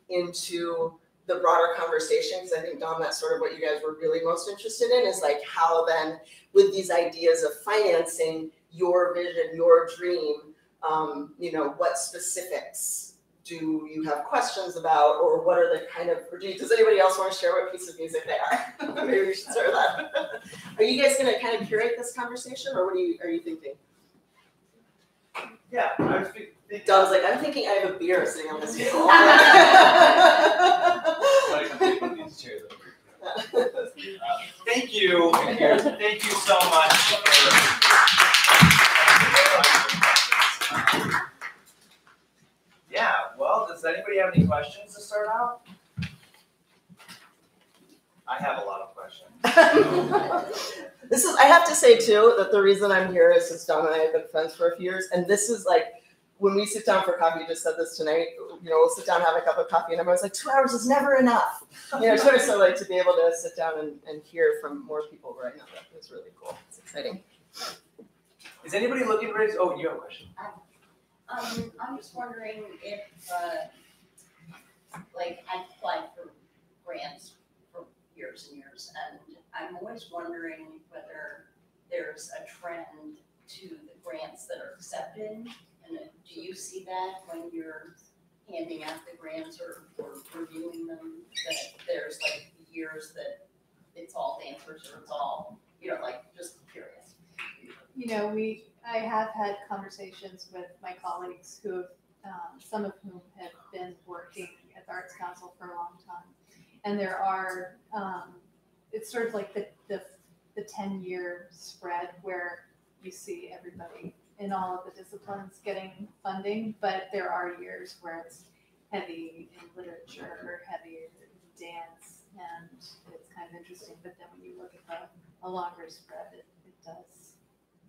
into the broader conversation because I think Dom, that's sort of what you guys were really most interested in is like how then with these ideas of financing your vision, your dream, um, you know, what specifics do you have questions about, or what are the kind of, or do you, does anybody else want to share what piece of music they are? (laughs) Maybe we should start that. (laughs) are you guys going to kind of curate this conversation, or what are you are you thinking? Yeah, I was thinking. Dom's like, I'm thinking I have a beer sitting on this table. (laughs) Like, I'm taking these chairs over. Uh, Thank you, thank you so much for. Yeah, well, does anybody have any questions to start out? I have a lot of questions. (laughs) this is I have to say too that the reason I'm here is because Dom and I have been friends for a few years, and this is like when we sit down for coffee. You just said this tonight. You know, we'll sit down, have a cup of coffee, and everyone's like, two hours is never enough. You know, (laughs) sort of so like to be able to sit down and, and hear from more people right now. That is really cool. It's exciting. Is anybody looking for, oh, you have a question? Um, I'm just wondering if, uh, like, I've applied for grants for years and years, and I'm always wondering whether there's a trend to the grants that are accepted. And do you see that when you're handing out the grants or, or reviewing them, that there's like years that it's all dancers or it's all, you know, like, just curious. You know, we, I have had conversations with my colleagues who have, um, some of whom have been working at the Arts Council for a long time. And there are, um, it's sort of like the, the, the ten-year spread where you see everybody in all of the disciplines getting funding, but there are years where it's heavy in literature, or heavy in dance, and it's kind of interesting, but then when you look at the, a longer spread, it, it does.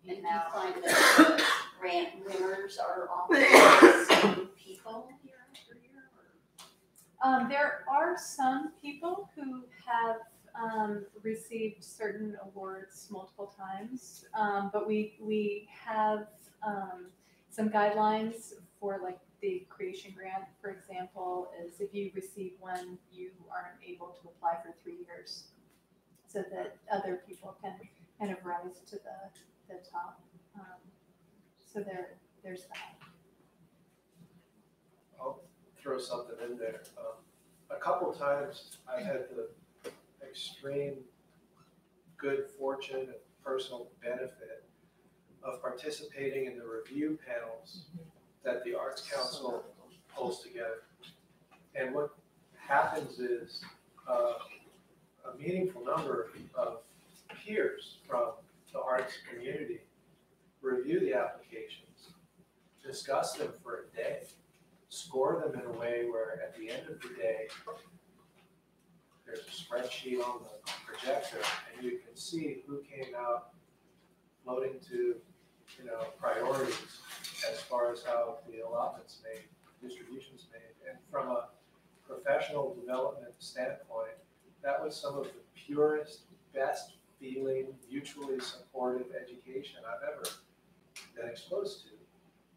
And now. find that grant winners are often the same people year after year. Um, there are some people who have um, received certain awards multiple times, um, but we we have um, some guidelines for like the creation grant, for example, is if you receive one, you aren't able to apply for three years, so that other people can kind of rise to the the top. Um, so there there's that. I'll throw something in there. Um, A couple times I had the extreme good fortune and personal benefit of participating in the review panels that the Arts Council pulls together. And what happens is uh, a meaningful number of peers from the arts community review the applications, discuss them for a day, score them in a way where at the end of the day, there's a spreadsheet on the projector and you can see who came out floating to, you know, priorities as far as how the allotments made, distributions made. And from a professional development standpoint, that was some of the purest, best feeling, mutually supportive education I've ever been exposed to.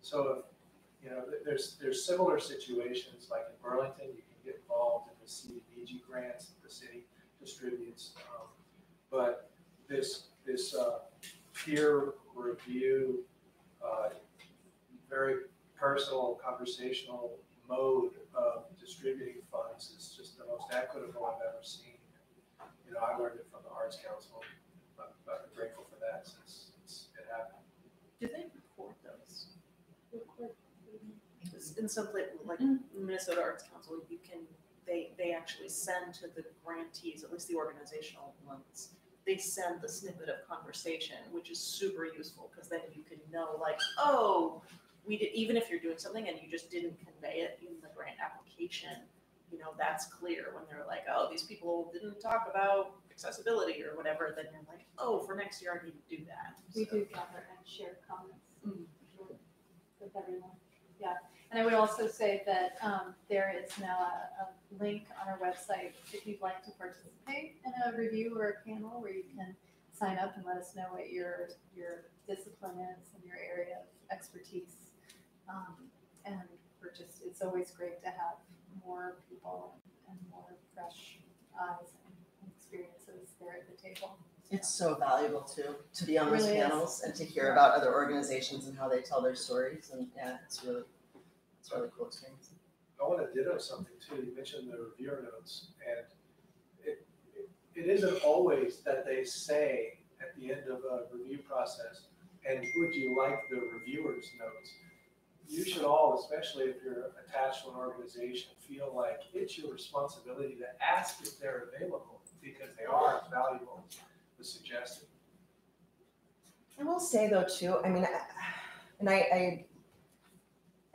So if you know, there's, there's similar situations, like in Burlington, you can get involved in the CDBG grants that the city distributes. um, But this, this uh, peer review, uh, very personal, conversational mode of distributing funds is just the most equitable I've ever seen. You know, I learned it the Arts Council, but I'm grateful for that since it's- it happened. Do they record those? In some places, like Mm. Minnesota Arts Council, you can, they, they actually send to the grantees, at least the organizational ones, they send the snippet of conversation, which is super useful, because then you can know like, oh, we did, even if you're doing something and you just didn't convey it in the grant application, you know, that's clear when they're like, oh, these people didn't talk about accessibility or whatever, then you're like, oh, for next year I need to do that. We So- do gather and share comments Mm. with everyone. Yeah, and I would also say that um, there is now a, a link on our website if you'd like to participate in a review or a panel where you can sign up and let us know what your your discipline is and your area of expertise. Um, and we're just it's always great to have more people and more fresh eyes experiences there at the table. It's so valuable too, to be on those Really is. panels and to hear about other organizations and how they tell their stories and yeah, it's really, it's a really cool experience. I want to ditto something too. You mentioned the reviewer notes, and it, it, it isn't always that they say at the end of a review process, and would you like the reviewer's notes? You should all, especially if you're attached to an organization, feel like it's your responsibility to ask if they're available, because they are valuable, the suggested. I will say though too, I mean, and I, I,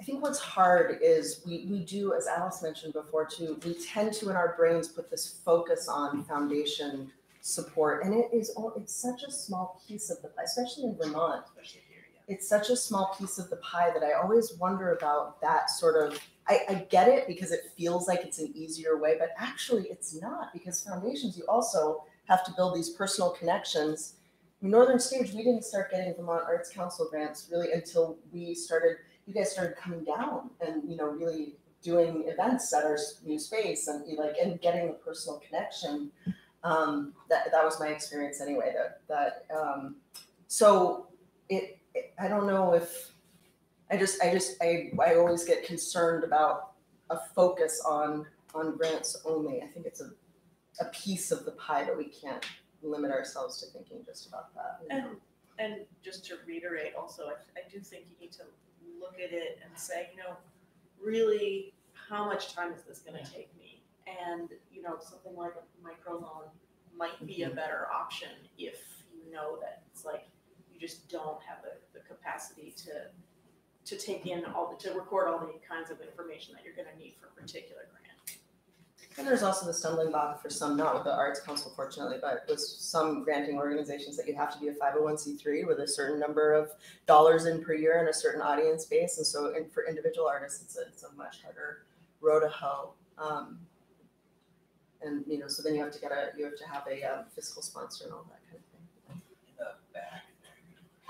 I think what's hard is we, we do, as Alice mentioned before too, we tend to in our brains put this focus on foundation support, and it is, all it's such a small piece of the pie, especially in Vermont. Especially here, yeah. It's such a small piece of the pie that I always wonder about that sort of, I, I get it because it feels like it's an easier way, but actually it's not, because foundations, you also have to build these personal connections Northern Stage, we didn't start getting Vermont Arts Council grants really until we started, you guys started coming down and, you know, really doing events at our new space and like, and getting the personal connection. Um, that, that was my experience anyway, that, that, um, so it, it- I don't know if, I just, I just, I, I always get concerned about a focus on, on grants only. I think it's a, a piece of the pie, but we can't limit ourselves to thinking just about that. you know? And, and just to reiterate also, I, I do think you need to look at it and say, you know, really, how much time is this gonna take me? And, you know, something like a microloan might be a mm-hmm. better option if you know that it's like, you just don't have the, the capacity to, to take in all, the to record all the kinds of information that you're gonna need for a particular grant. And there's also the stumbling block for some, not with the Arts Council fortunately, but with some granting organizations that you have to be a five oh one C three with a certain number of dollars in per year and a certain audience base. And so in, for individual artists, it's a, it's a much harder row to hoe. Um, and, you know, so then you have to get a, you have to have a um, fiscal sponsor and all that kind of thing. In the back.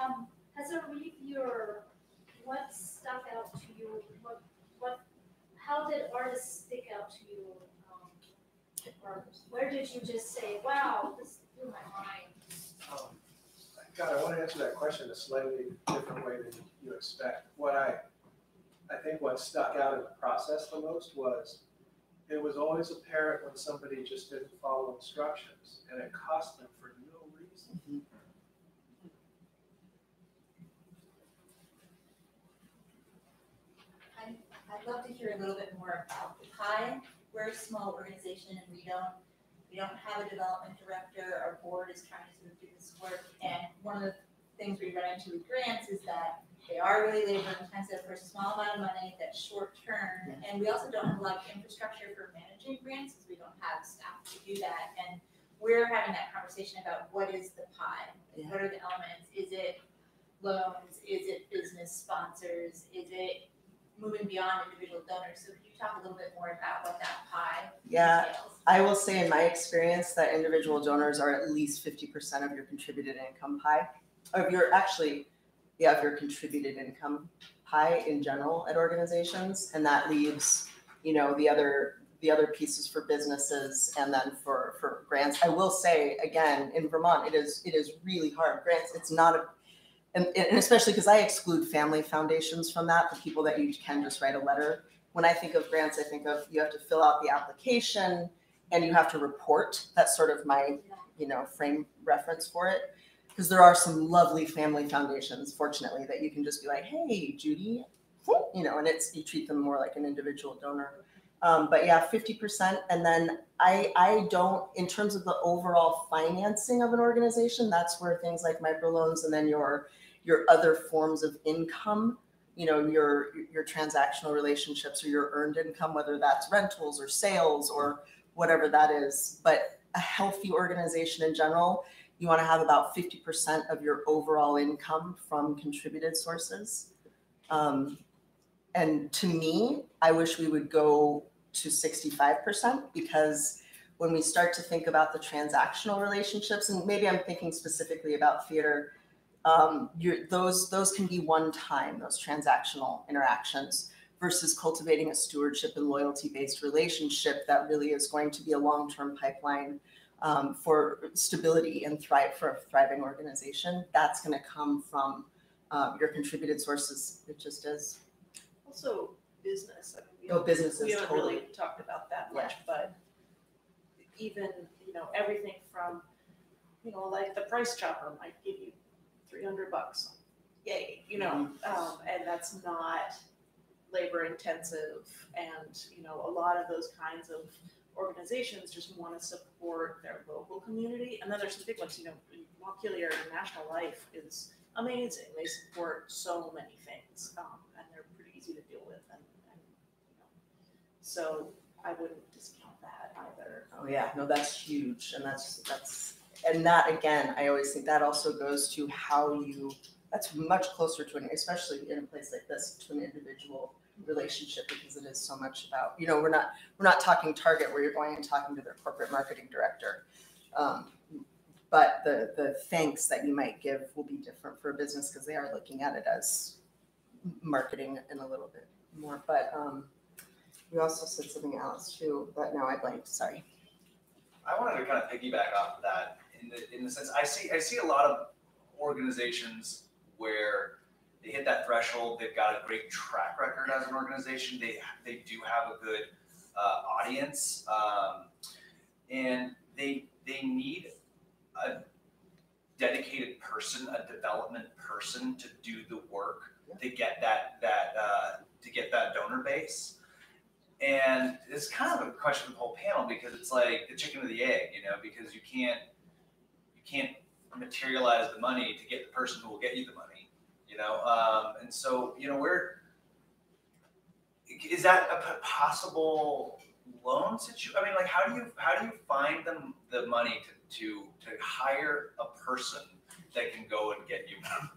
Um, as a reviewer, what stuck out to you? What, what, how did artists stick out to you? Um, Or where did you just say, wow, this blew my mind? Um, God, I want to answer that question a slightly different way than you expect. What I, I think what stuck out in the process the most was it was always apparent when somebody just didn't follow instructions and it cost them for no reason. I'd love to hear a little bit more about the pie. We're a small organization and we don't, we don't have a development director. Our board is trying to sort of do this work. And one of the things we run into with grants is that they are really labor intensive for a small amount of money that's short term. And we also don't have a lot of infrastructure for managing grants because we don't have staff to do that. And we're having that conversation about what is the pie? Yeah. What are the elements? Is it loans? Is it business sponsors? Is it moving beyond individual donors. So could you talk a little bit more about what that pie Yeah, entails? I will say in my experience that individual donors are at least fifty percent of your contributed income pie. Of your, actually, yeah, of your contributed income pie in general at organizations. And that leaves, you know, the other, the other pieces for businesses and then for, for grants. I will say, again, in Vermont, it is, it is really hard. Grants, it's not a, and, and especially because I exclude family foundations from that, the people that you can just write a letter. When I think of grants, I think of you have to fill out the application and you have to report. That's sort of my, you know, frame reference for it. Because there are some lovely family foundations, fortunately, that you can just be like, hey, Judy, you know, and it's you treat them more like an individual donor. Um, but yeah, fifty percent, and then I I don't in terms of the overall financing of an organization. That's where things like microloans and then your your other forms of income, you know, your your transactional relationships or your earned income, whether that's rentals or sales or whatever that is. But a healthy organization in general, you want to have about fifty percent of your overall income from contributed sources. Um, and to me, I wish we would go to sixty-five percent because when we start to think about the transactional relationships, and maybe I'm thinking specifically about theater, um, those those can be one time those transactional interactions versus cultivating a stewardship and loyalty based relationship that really is going to be a long term pipeline um, for stability and thrive for a thriving organization. That's going to come from uh, your contributed sources. It just is. Also, business, I mean, we Oh, businesses, we haven't totally. really talked about that much, but even, you know, everything from, you know, like the price chopper might give you three hundred bucks. Yay, you know, um, and that's not labor intensive and, you know, a lot of those kinds of organizations just wanna support their local community. And then there's some big ones, you know, Montpelier National Life is amazing. They support so many things, um, and they're pretty easy to deal with and, and, you know. So I wouldn't discount that either. Oh yeah, no, that's huge, and that's that's and that again, I always think that also goes to how you. That's much closer to an, especially in a place like this, to an individual relationship because it is so much about you know we're not we're not talking Target where you're going and talking to their corporate marketing director. Um, but the the thanks that you might give will be different for a business because they are looking at it as marketing in a little bit more. But um, you also said something else too, but now I blanked. Sorry. I wanted to kind of piggyback off of that in the in the sense I see I see a lot of organizations where they hit that threshold. They've got a great track record as an organization. They they do have a good uh, audience, um, and they they need a dedicated person, a development person to do the work to get that that uh, to get that donor base. And it's kind of a question of the whole panel because it's like the chicken or the egg, you know, because you can't can't materialize the money to get the person who will get you the money, you know. Um, and so you know, where is that a possible loan situation? I mean, like, how do you how do you find them the money to to to hire a person that can go and get you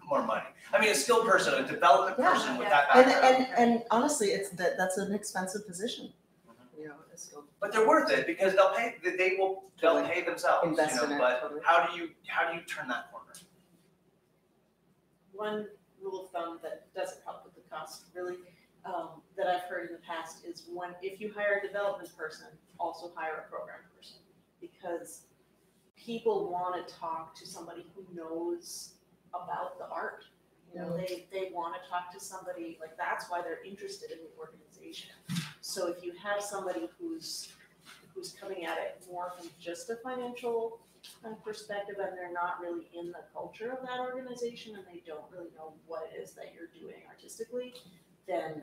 more money? I mean, a skilled person, a development Yeah. person with that And, background. and, and honestly, it's that, that's an expensive position, you know, a skilled But they're worth it because they'll pay. they- They will. They'll pay themselves. Invest you know, in it, But totally. how do you how do you turn that corner? one rule of thumb that doesn't help with the cost really, um, that I've heard in the past is one, if you hire a development person, also hire a program person. Because people wanna talk to somebody who knows about the art. You know, they, they wanna talk to somebody, like, that's why they're interested in the organization. So if you have somebody who's, who's coming at it more from just a financial kind of perspective and they're not really in the culture of that organization and they don't really know what it is that you're doing artistically, then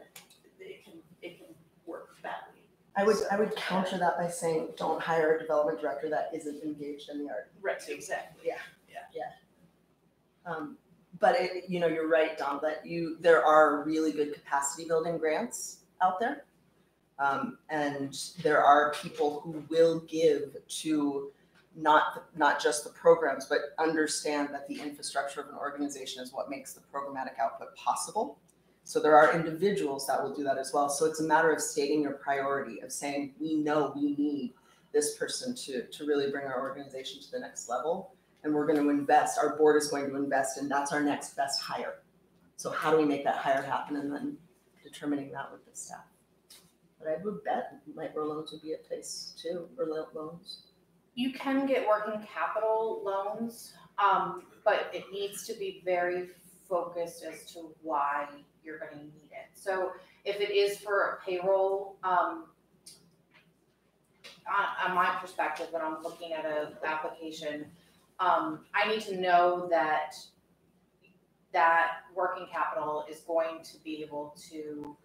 it can, it can work badly. I would, I would counter that by saying, don't hire a development director that isn't engaged in the art. Right, exactly. Yeah. Yeah. Yeah. Um, but it, you know, you're right, Dom, that you, there are really good capacity building grants out there. Um, and there are people who will give to not, not just the programs, but understand that the infrastructure of an organization is what makes the programmatic output possible. So there are individuals that will do that as well. So it's a matter of stating your priority, of saying, we know we need this person to, to really bring our organization to the next level and we're going to invest, our board is going to invest, and that's our next best hire. So how do we make that hire happen and then determining that with the staff? But I would bet microloans would be a place too, or loans. You can get working capital loans, um, but it needs to be very focused as to why you're gonna need it. So if it is for a payroll, um, on, on my perspective, when I'm looking at an application, um, I need to know that that working capital is going to be able to,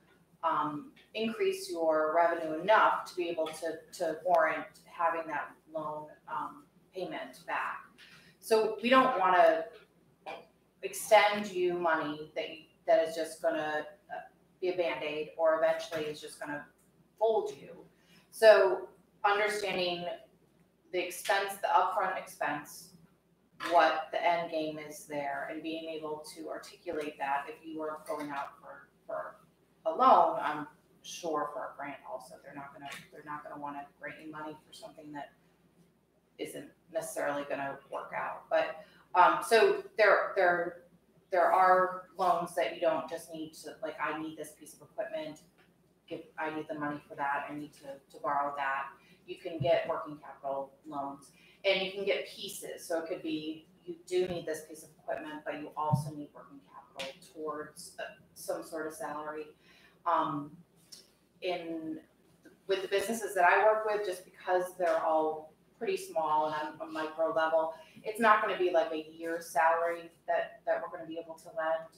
um, increase your revenue enough to be able to, to warrant having that loan, um, payment back. So we don't wanna extend you money that, you- that is just gonna uh, be a Band-Aid or eventually is just gonna fold you. So understanding the expense, the upfront expense, what the end game is there and being able to articulate that. If you are going out for, for a loan, I'm sure for a grant also, they're not gonna, they're not gonna wanna grant you money for something that isn't necessarily gonna work out, but, um, so there, there, there are loans that you don't just need to, like, I need this piece of equipment, give, I need the money for that, I need to, to borrow that. You can get working capital loans, and you can get pieces, so it could be, you do need this piece of equipment, but you also need working capital towards uh, some sort of salary. Um, in, with the businesses that I work with, just because they're all pretty small and I'm a micro level, it's not gonna be like a year's salary that, that we're gonna be able to lend.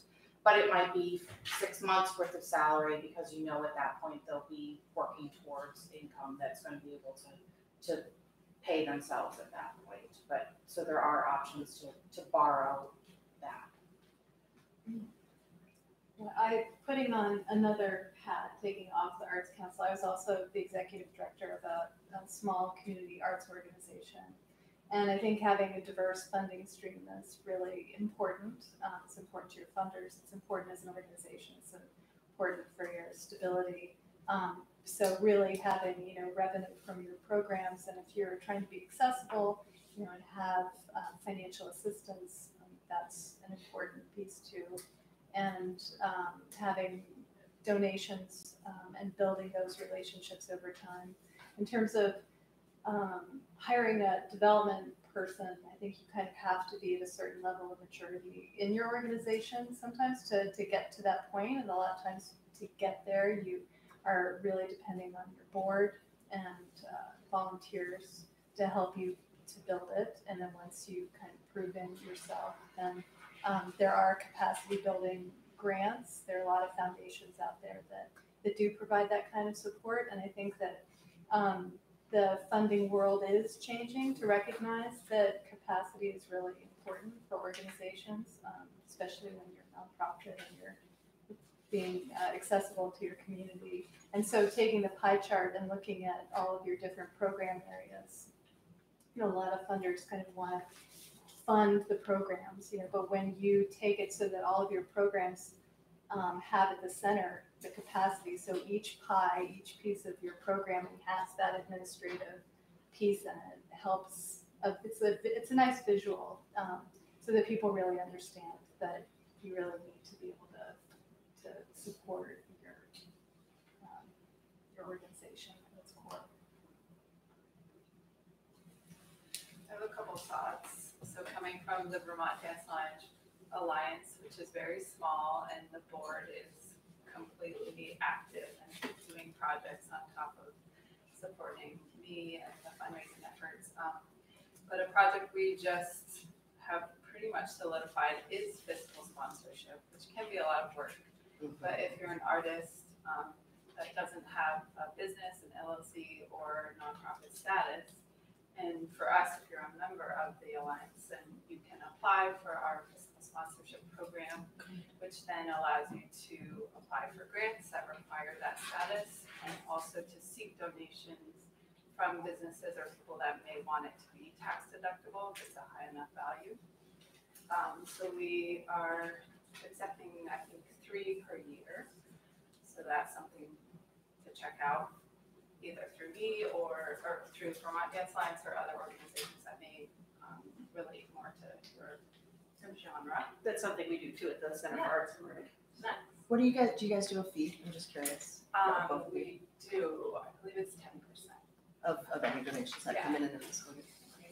But it might be six months worth of salary, because you know at that point they'll be working towards income that's gonna be able to, to pay themselves at that point. But, so there are options to, to borrow that. Yeah, I, putting on another hat, taking off the Arts Council, I was also the executive director of a, a small community arts organization. And I think having a diverse funding stream is really important. Um, it's important to your funders, it's important as an organization, it's important for your stability. Um, so really having, you know, revenue from your programs, and if you're trying to be accessible, you know, and have, uh, financial assistance, um, that's an important piece too and um, having donations um, and building those relationships over time. In terms of um, hiring a development person, I think you kind of have to be at a certain level of maturity in your organization sometimes to, to get to that point. point, and a lot of times to get there, you are really depending on your board and uh, volunteers to help you to build it. And then once you kind of prove in yourself, then um, there are capacity building grants. There are a lot of foundations out there that, that do provide that kind of support. And I think that um, the funding world is changing to recognize that capacity is really important for organizations, um, especially when you're nonprofit and you're being uh, accessible to your community. And so taking the pie chart and looking at all of your different program areas, you know, a lot of funders kind of want to fund the programs, you know, but when you take it so that all of your programs um, have at the center the capacity, so each pie, each piece of your programming has that administrative piece in it, it helps. Uh, it's a it's a nice visual um, so that people really understand that you really need to be able to support your um, your organization at its core. I have a couple thoughts. So coming from the Vermont Dance Line Alliance, which is very small and the board is completely active and doing projects on top of supporting me and the fundraising efforts. Um, but a project we just have pretty much solidified is fiscal sponsorship, which can be a lot of work. But if you're an artist um, that doesn't have a business, an LLC, or nonprofit status, and for us, if you're a member of the alliance, then you can apply for our fiscal sponsorship program, which then allows you to apply for grants that require that status, and also to seek donations from businesses or people that may want it to be tax deductible if it's a high enough value. Um, so we are accepting, I think, three per year. So that's something to check out, either through me or, or through Vermont Dance Alliance or other organizations that may um, relate more to your genre. That's something we do too at the Center for Arts and Rec. What do you guys, do you guys do a fee? I'm just curious. Um, Both of we do, I believe it's ten percent. Of, of any donations that come in in the fiscal.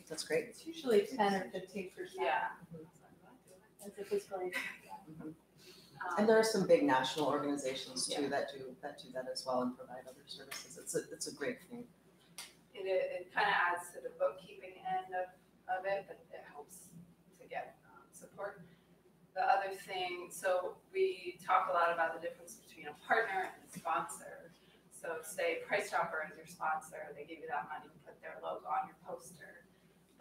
That's great. It's usually ten or fifteen percent Yeah. as a fiscal year. Mhm. Um, And there are some big national organizations too that do, that do that as well and provide other services. It's a, it's a great thing. it, it kind of adds to the bookkeeping end of, of it, but it helps to get um, support. The other thing, so we talk a lot about the difference between a partner and a sponsor. So say Price Chopper is your sponsor, they give you that money, put their logo on your poster.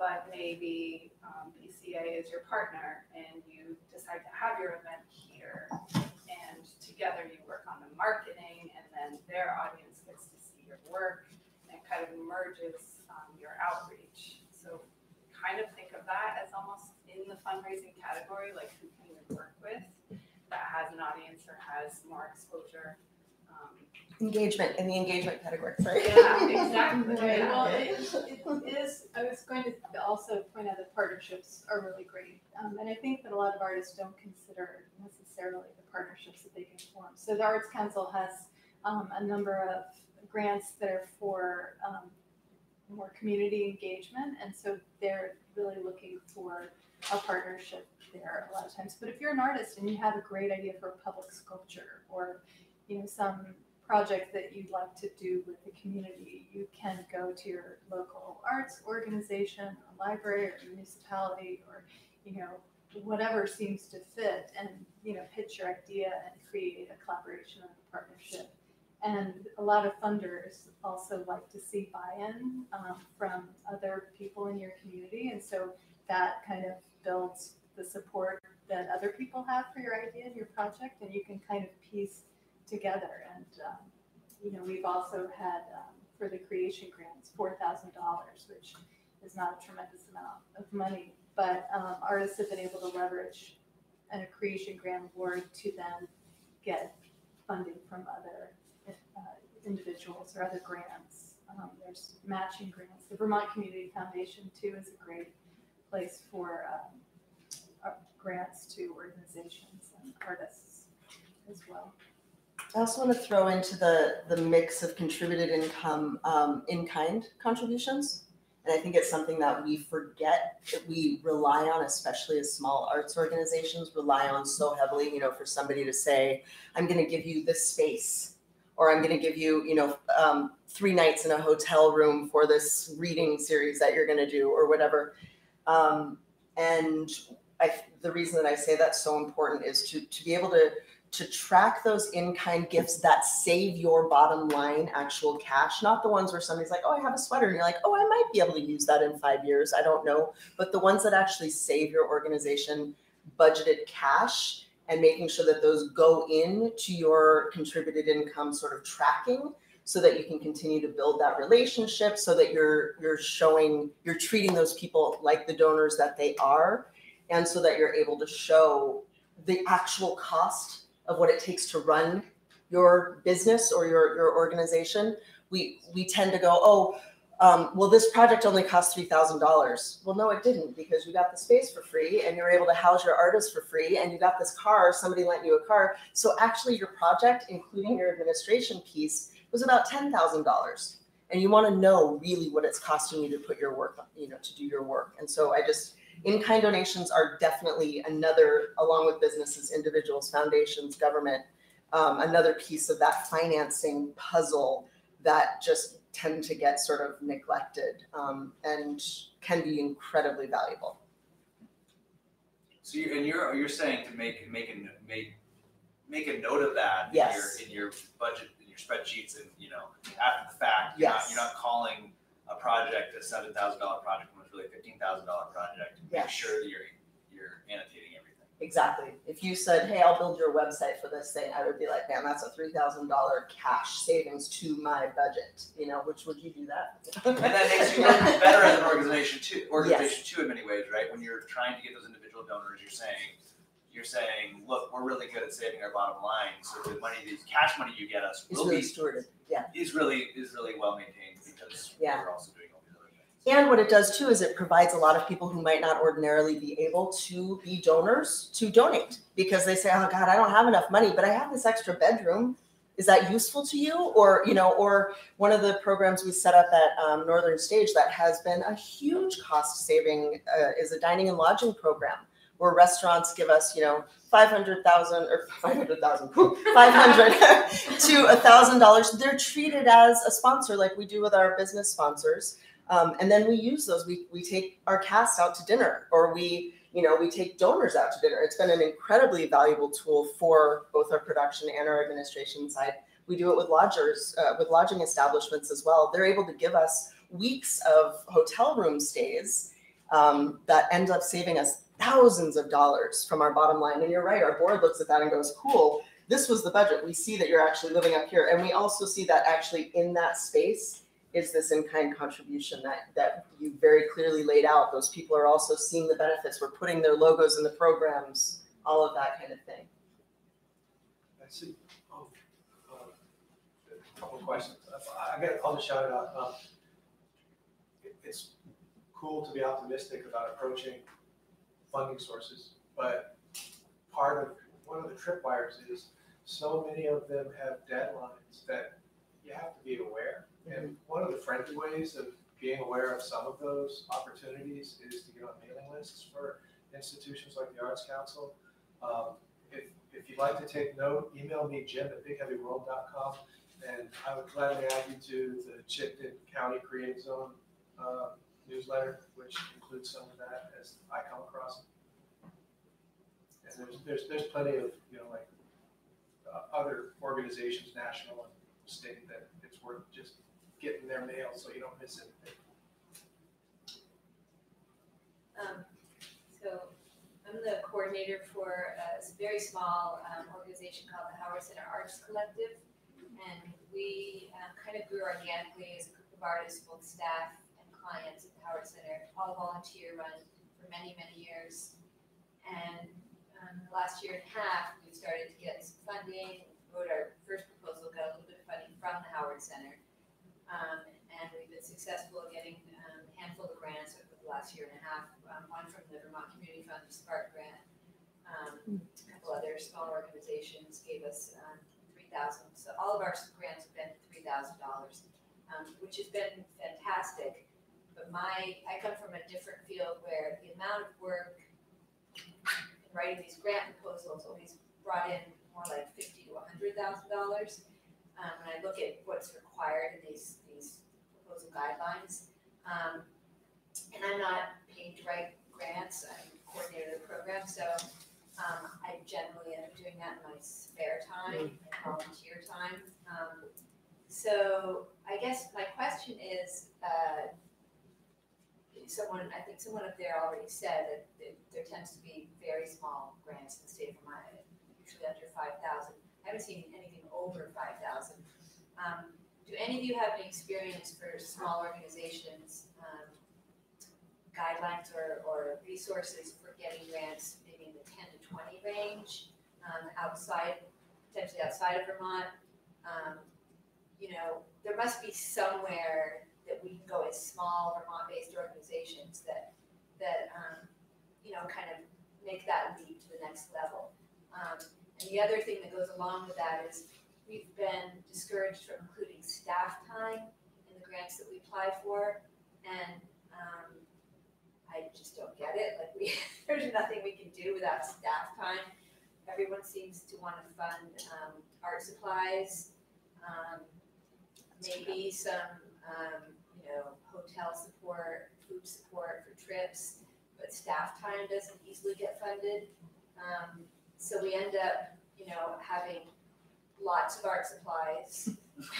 But maybe um, BCA is your partner and you decide to have your event here. And together you work on the marketing and then their audience gets to see your work and it kind of merges um, your outreach. So kind of think of that as almost in the fundraising category, like who can you work with that has an audience or has more exposure. Engagement, in the engagement category, sorry. Yeah, (laughs) exactly. Right, well, it, it is, I was going to also point out that partnerships are really great. Um, and I think that a lot of artists don't consider necessarily the partnerships that they can form. So the Arts Council has, um, a number of grants that are for, um, more community engagement. And so they're really looking for a partnership there a lot of times. But if you're an artist and you have a great idea for a public sculpture or, you know, some project that you'd like to do with the community, you can go to your local arts organization, or library, or municipality, or you know whatever seems to fit, and you know pitch your idea and create a collaboration and a partnership. And a lot of funders also like to see buy-in um, from other people in your community, and so that kind of builds the support that other people have for your idea and your project, and you can kind of piece together. And, um, you know, we've also had, um, for the creation grants, four thousand dollars, which is not a tremendous amount of money. But, um, artists have been able to leverage an, a creation grant award to then get funding from other, uh, individuals or other grants. Um, there's matching grants. The Vermont Community Foundation too is a great place for, um, uh, grants to organizations and artists as well. I also want to throw into the, the mix of contributed income, um, in-kind contributions. And I think it's something that we forget, that we rely on, especially as small arts organizations, rely on so heavily, you know, for somebody to say, I'm gonna give you this space. or I'm going to give you, you know, um, three nights in a hotel room for this reading series that you're going to do, or whatever. Um, and I, the reason that I say that's so important is to to be able to to track those in-kind gifts that save your bottom line actual cash, not the ones where somebody's like, oh, I have a sweater, and you're like, oh, I might be able to use that in five years. I don't know, but the ones that actually save your organization budgeted cash and making sure that those go in to your contributed income sort of tracking so that you can continue to build that relationship so that you're you're showing you're treating those people like the donors that they are and so that you're able to show the actual cost of what it takes to run your business or your your organization we we tend to go oh um, well, this project only cost three thousand dollars. Well, no, it didn't because you got the space for free and you're able to house your artists for free, and you got this car. Somebody lent you a car, so actually, your project, including your administration piece, was about ten thousand dollars. And you want to know really what it's costing you to put your work, you know, to do your work. And so I just in-kind donations are definitely another, along with businesses, individuals, foundations, government, um, another piece of that financing puzzle that just tend to get sort of neglected um, and can be incredibly valuable. So you, and you're, you're saying to make, make a, make, make a note of that in your, in your budget, in your spreadsheets and, you know, after the fact. You're not, you're not calling a project a seven thousand dollar project really a fifteen thousand dollar project. Make Yes. sure that you're, you're annotating everything. Exactly. If you said, "Hey, I'll build your website for this thing," I would be like, "Man, that's a three thousand dollar cash savings to my budget." You know, which would you do that? And that makes you better as an organization too, organization too in many ways, right? When you're trying to get those individual donors, you're saying, you're saying, look, we're really good at saving our bottom line, so the money, the cash money you get us will really be, stewarded. Yeah. is really, is really well maintained because Yeah. we're also doing all these other things. And what it does too is it provides a lot of people who might not ordinarily be able to be donors to donate because they say, "Oh God, I don't have enough money, but I have this extra bedroom." Is that useful to you, or you know, or one of the programs we set up at um, Northern Stage that has been a huge cost saving uh, is a dining and lodging program where restaurants give us, you know, five hundred thousand or (laughs) five hundred thousand, five hundred (laughs) to a thousand dollars. They're treated as a sponsor, like we do with our business sponsors. Um, and then we use those. We, we take our cast out to dinner, or we, you know, we take donors out to dinner. It's been an incredibly valuable tool for both our production and our administration side. We do it with lodgers, uh, with lodging establishments as well. They're able to give us weeks of hotel room stays um, that end up saving us thousands of dollars from our bottom line. And you're right, our board looks at that and goes, cool, this was the budget. We see that you're actually living up here. And we also see that actually in that space is this in-kind contribution that, that you very clearly laid out. Those people are also seeing the benefits. We're putting their logos in the programs, all of that kind of thing. I see. Oh, uh, a Couple of questions. I I got, I'll just shout it out. Um, it- It's cool to be optimistic about approaching funding sources, but part of, one of the tripwires is so many of them have deadlines that you have to be aware. And one of the friendly ways of being aware of some of those opportunities is to get on mailing lists for institutions like the Arts Council. Um, if, if you'd like to take note, email me, jim at bigheavyworld.com, and I would gladly add you to the Chittenden County Create Zone uh, newsletter, which includes some of that as I come across it. And there's, there's, there's plenty of, you know, like, uh, other organizations, national and state, that it's worth just getting their mail so you don't miss anything. Um, so I'm the coordinator for a very small um, organization called the Howard Center Arts Collective. And we um, kind of grew organically as a group of artists, both staff and clients at the Howard Center, all volunteer run for many, many years. And um, the last year and a half, we started to get some funding, wrote our first proposal, got a little bit of funding from the Howard Center. Um, and we've been successful at getting um, a handful of grants over the last year and a half. Um, one from the Vermont Community Fund, the Spark Grant. Um, a couple other small organizations gave us um, three thousand. So all of our grants have been three thousand dollars, um, which has been fantastic. But my, I come from a different field where the amount of work in writing these grant proposals always brought in more like fifty to hundred thousand dollars. Um, when I look at what's required in these, these proposal guidelines. Um, and I'm not paid to write grants, I'm coordinator of the program, so, um, I generally am doing that in my spare time, my volunteer time. Um, so I guess my question is, uh, someone, I think someone up there already said that there- there tends to be very small grants in the state of Vermont, usually under five thousand. I haven't seen anything over five thousand. Um, do any of you have any experience for small organizations, um, guidelines or, or resources for getting grants, maybe in the ten to twenty range, um, outside, potentially outside of Vermont? Um, you know, there must be somewhere that we can go as small Vermont-based organizations that, that, um, you know, kind of make that leap to the next level. Um, and the other thing that goes along with that is we've been discouraged from including staff time in the grants that we apply for. And, um, I just don't get it, like we, (laughs) there's nothing we can do without staff time. Everyone seems to wanna fund, um, art supplies, um, maybe some, um, you know, hotel support, food support for trips, but staff time doesn't easily get funded. So we end up, you know, having lots of art supplies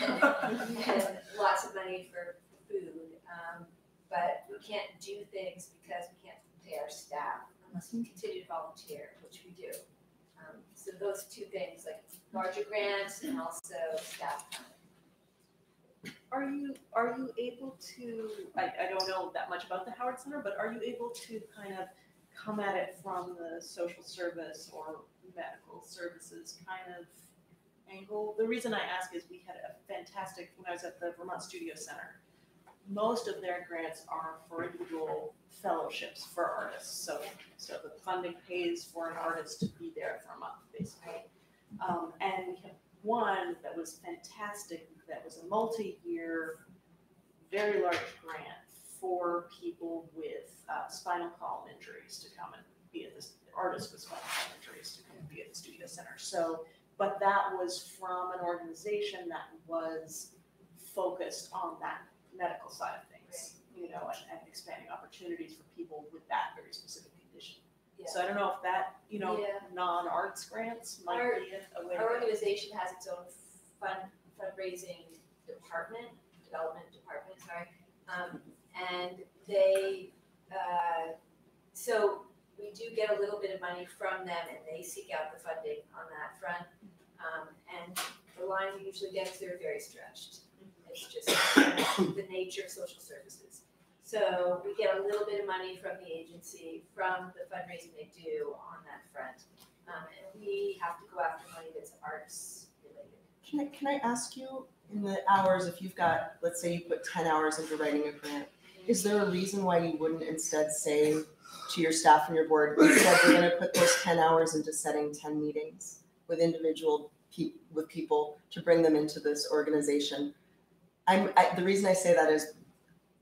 and, (laughs) and lots of money for food. Um, but we can't do things because we can't pay our staff unless we continue to volunteer, which we do. Um, so those two things, like larger grants and also staff time. Are you, are you able to, I, I don't know that much about the Howard Center, but are you able to kind of come at it from the social service or medical services kind of angle? The reason I ask is we had a fantastic, when I was at the Vermont Studio Center, most of their grants are for individual fellowships for artists, so, so the funding pays for an artist to be there for a month, basically. Um, and we have one that was fantastic, that was a multi-year, very large grant for people with uh, spinal column injuries to come and be at this, artists with spinal column injuries to come and be at the studio center. So, but that was from an organization that was focused on that medical side of things, you know, and, and expanding opportunities for people with that very specific condition. So I don't know if that, you know, Yeah. non-arts grants might Our- be a- a way. Our organization has its own fund, fundraising department, development department, sorry. Um, and they, uh, so we do get a little bit of money from them and they seek out the funding on that front. Um, and the lines we usually get, they're very stretched. It's just the nature of social services. So we get a little bit of money from the agency, from the fundraising they do on that front. Um, and we have to go after money that's arts related. Can I, can I ask you, in the hours, if you've got, let's say you put ten hours into writing a grant, is there a reason why you wouldn't instead say to your staff and your board, instead we're gonna put those ten hours into setting ten meetings with individual pe- with people to bring them into this organization? I'm, I, the reason I say that is,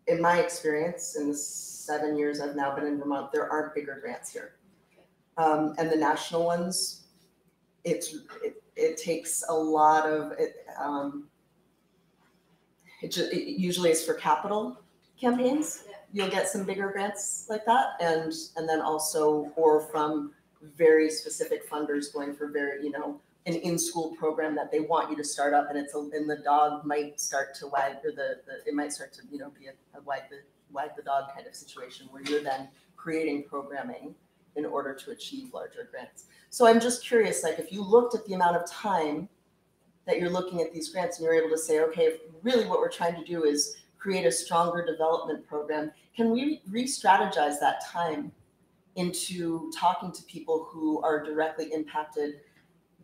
in my experience, in the seven years I've now been in Vermont, there aren't bigger grants here. Um, and the national ones, it's, it, it takes a lot of, it, um, it it usually is for capital campaigns. You'll get some bigger grants like that and, and then also, or from very specific funders going for very, you know, an in-school program that they want you to start up and it's, a and the dog might start to wag, or the, the, it might start to, you know, be a, a wag the, wag the dog kind of situation where you're then creating programming in order to achieve larger grants. So I'm just curious, like if you looked at the amount of time that you're looking at these grants and you're able to say, okay, really what we're trying to do is create a stronger development program, can we re-strategize that time into talking to people who are directly impacted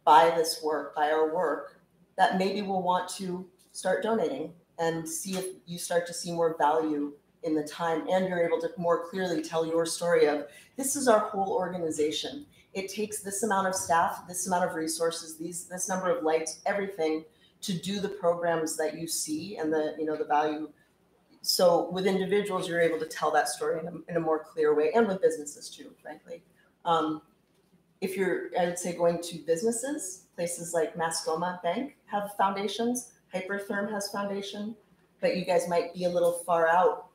by this work, by our work, that maybe will want to start donating and see if you start to see more value in the time and you're able to more clearly tell your story of this is our whole organization. It takes this amount of staff, this amount of resources, these this number of lights, everything to do the programs that you see and the you know the value. So with individuals, you're able to tell that story in a, in a more clear way, and with businesses too, frankly. Um, if you're, I would say, going to businesses, places like Mascoma Bank have foundations, Hypertherm has foundation, but you guys might be a little far out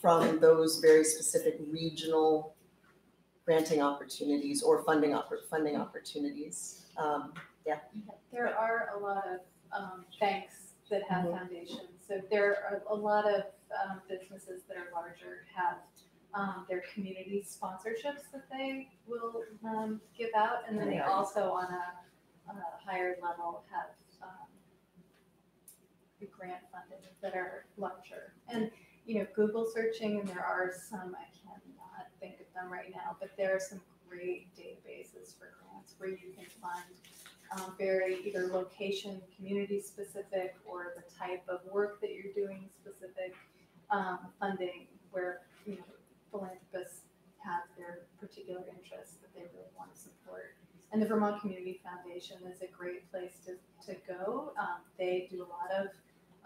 from those very specific regional granting opportunities or funding oppor- funding opportunities. Um, There are a lot of um, banks that have Mhm. foundations. So there are a lot of um, businesses that are larger have um, their community sponsorships that they will um, give out. And then they also on a, on a higher level have um, the grant funded that are larger. And, you know, Google searching, and there are some, I cannot think of them right now, but there are some great databases for grants where you can find um, very either location, community specific, or the type of work that you're doing specific, um, funding where, you know, philanthropists have their particular interests that they really want to support. And the Vermont Community Foundation is a great place to, to go. Um, they do a lot of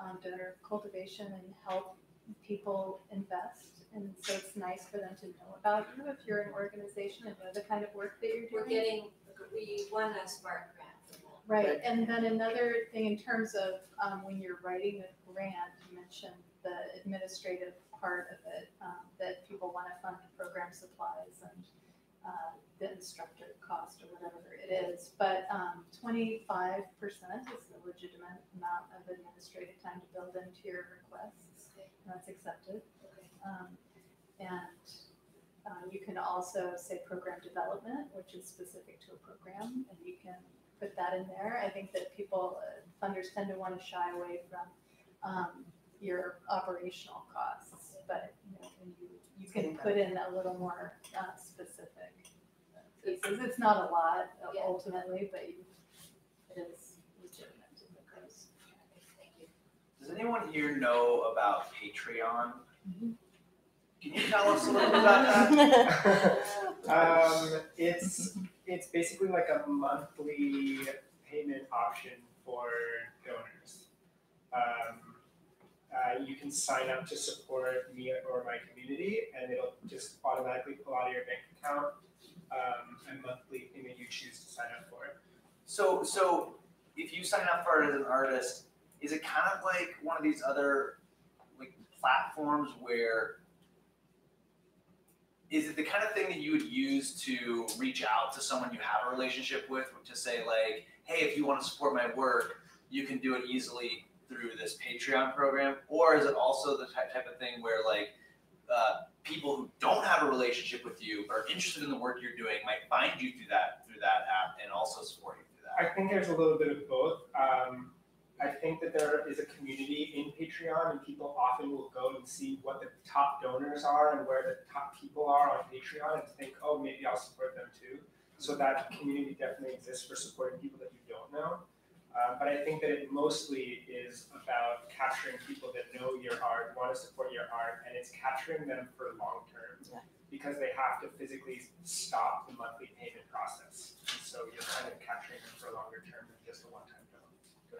um, donor cultivation and help people invest. And so it's nice for them to know about you if you're an organization and know the kind of work that you're doing. We're getting, we won a smart grant. Right, and then another thing in terms of um, when you're writing a grant, you mentioned the administrative part of it, um, that people want to fund the program supplies and uh, the instructor cost or whatever it is. But um, twenty-five percent is a legitimate amount of administrative time to build into your requests. That's accepted. Um, And uh, you can also say program development, which is specific to a program, and you can put that in there. I think that people, uh, funders tend to want to shy away from um, your operational costs, but you know, when you, you can put in a little more uh, specific pieces. It's not a lot uh, Yeah. ultimately, but you, it is legitimate if it goes. Thank you. Does anyone here know about Patreon? Mhm. Can you tell us a little bit about that? (laughs) Um, it's it's basically like a monthly payment option for donors. Um, uh, you can sign up to support me or my community, and it'll just automatically pull out of your bank account um, monthly payment you choose to sign up for. It. So, so if you sign up for it as an artist, is it kind of like one of these other like platforms where is it the kind of thing that you would use to reach out to someone you have a relationship with to say like, hey, if you want to support my work, you can do it easily through this Patreon program, or is it also the type type of thing where like uh, people who don't have a relationship with you but are interested in the work you're doing might find you through that through that app and also support you through that? I think there's a little bit of both. Um, I think that there is a community in Patreon, and people often will go and see what the top donors are and where the top people are on Patreon, and think, oh, maybe I'll support them too. So that community definitely exists for supporting people that you don't know. Uh, but I think that it mostly is about capturing people that know your art, want to support your art, and it's capturing them for long term. Yeah. Because they have to physically stop the monthly payment process. And so you're kind of capturing them for a longer term than just a one time donor.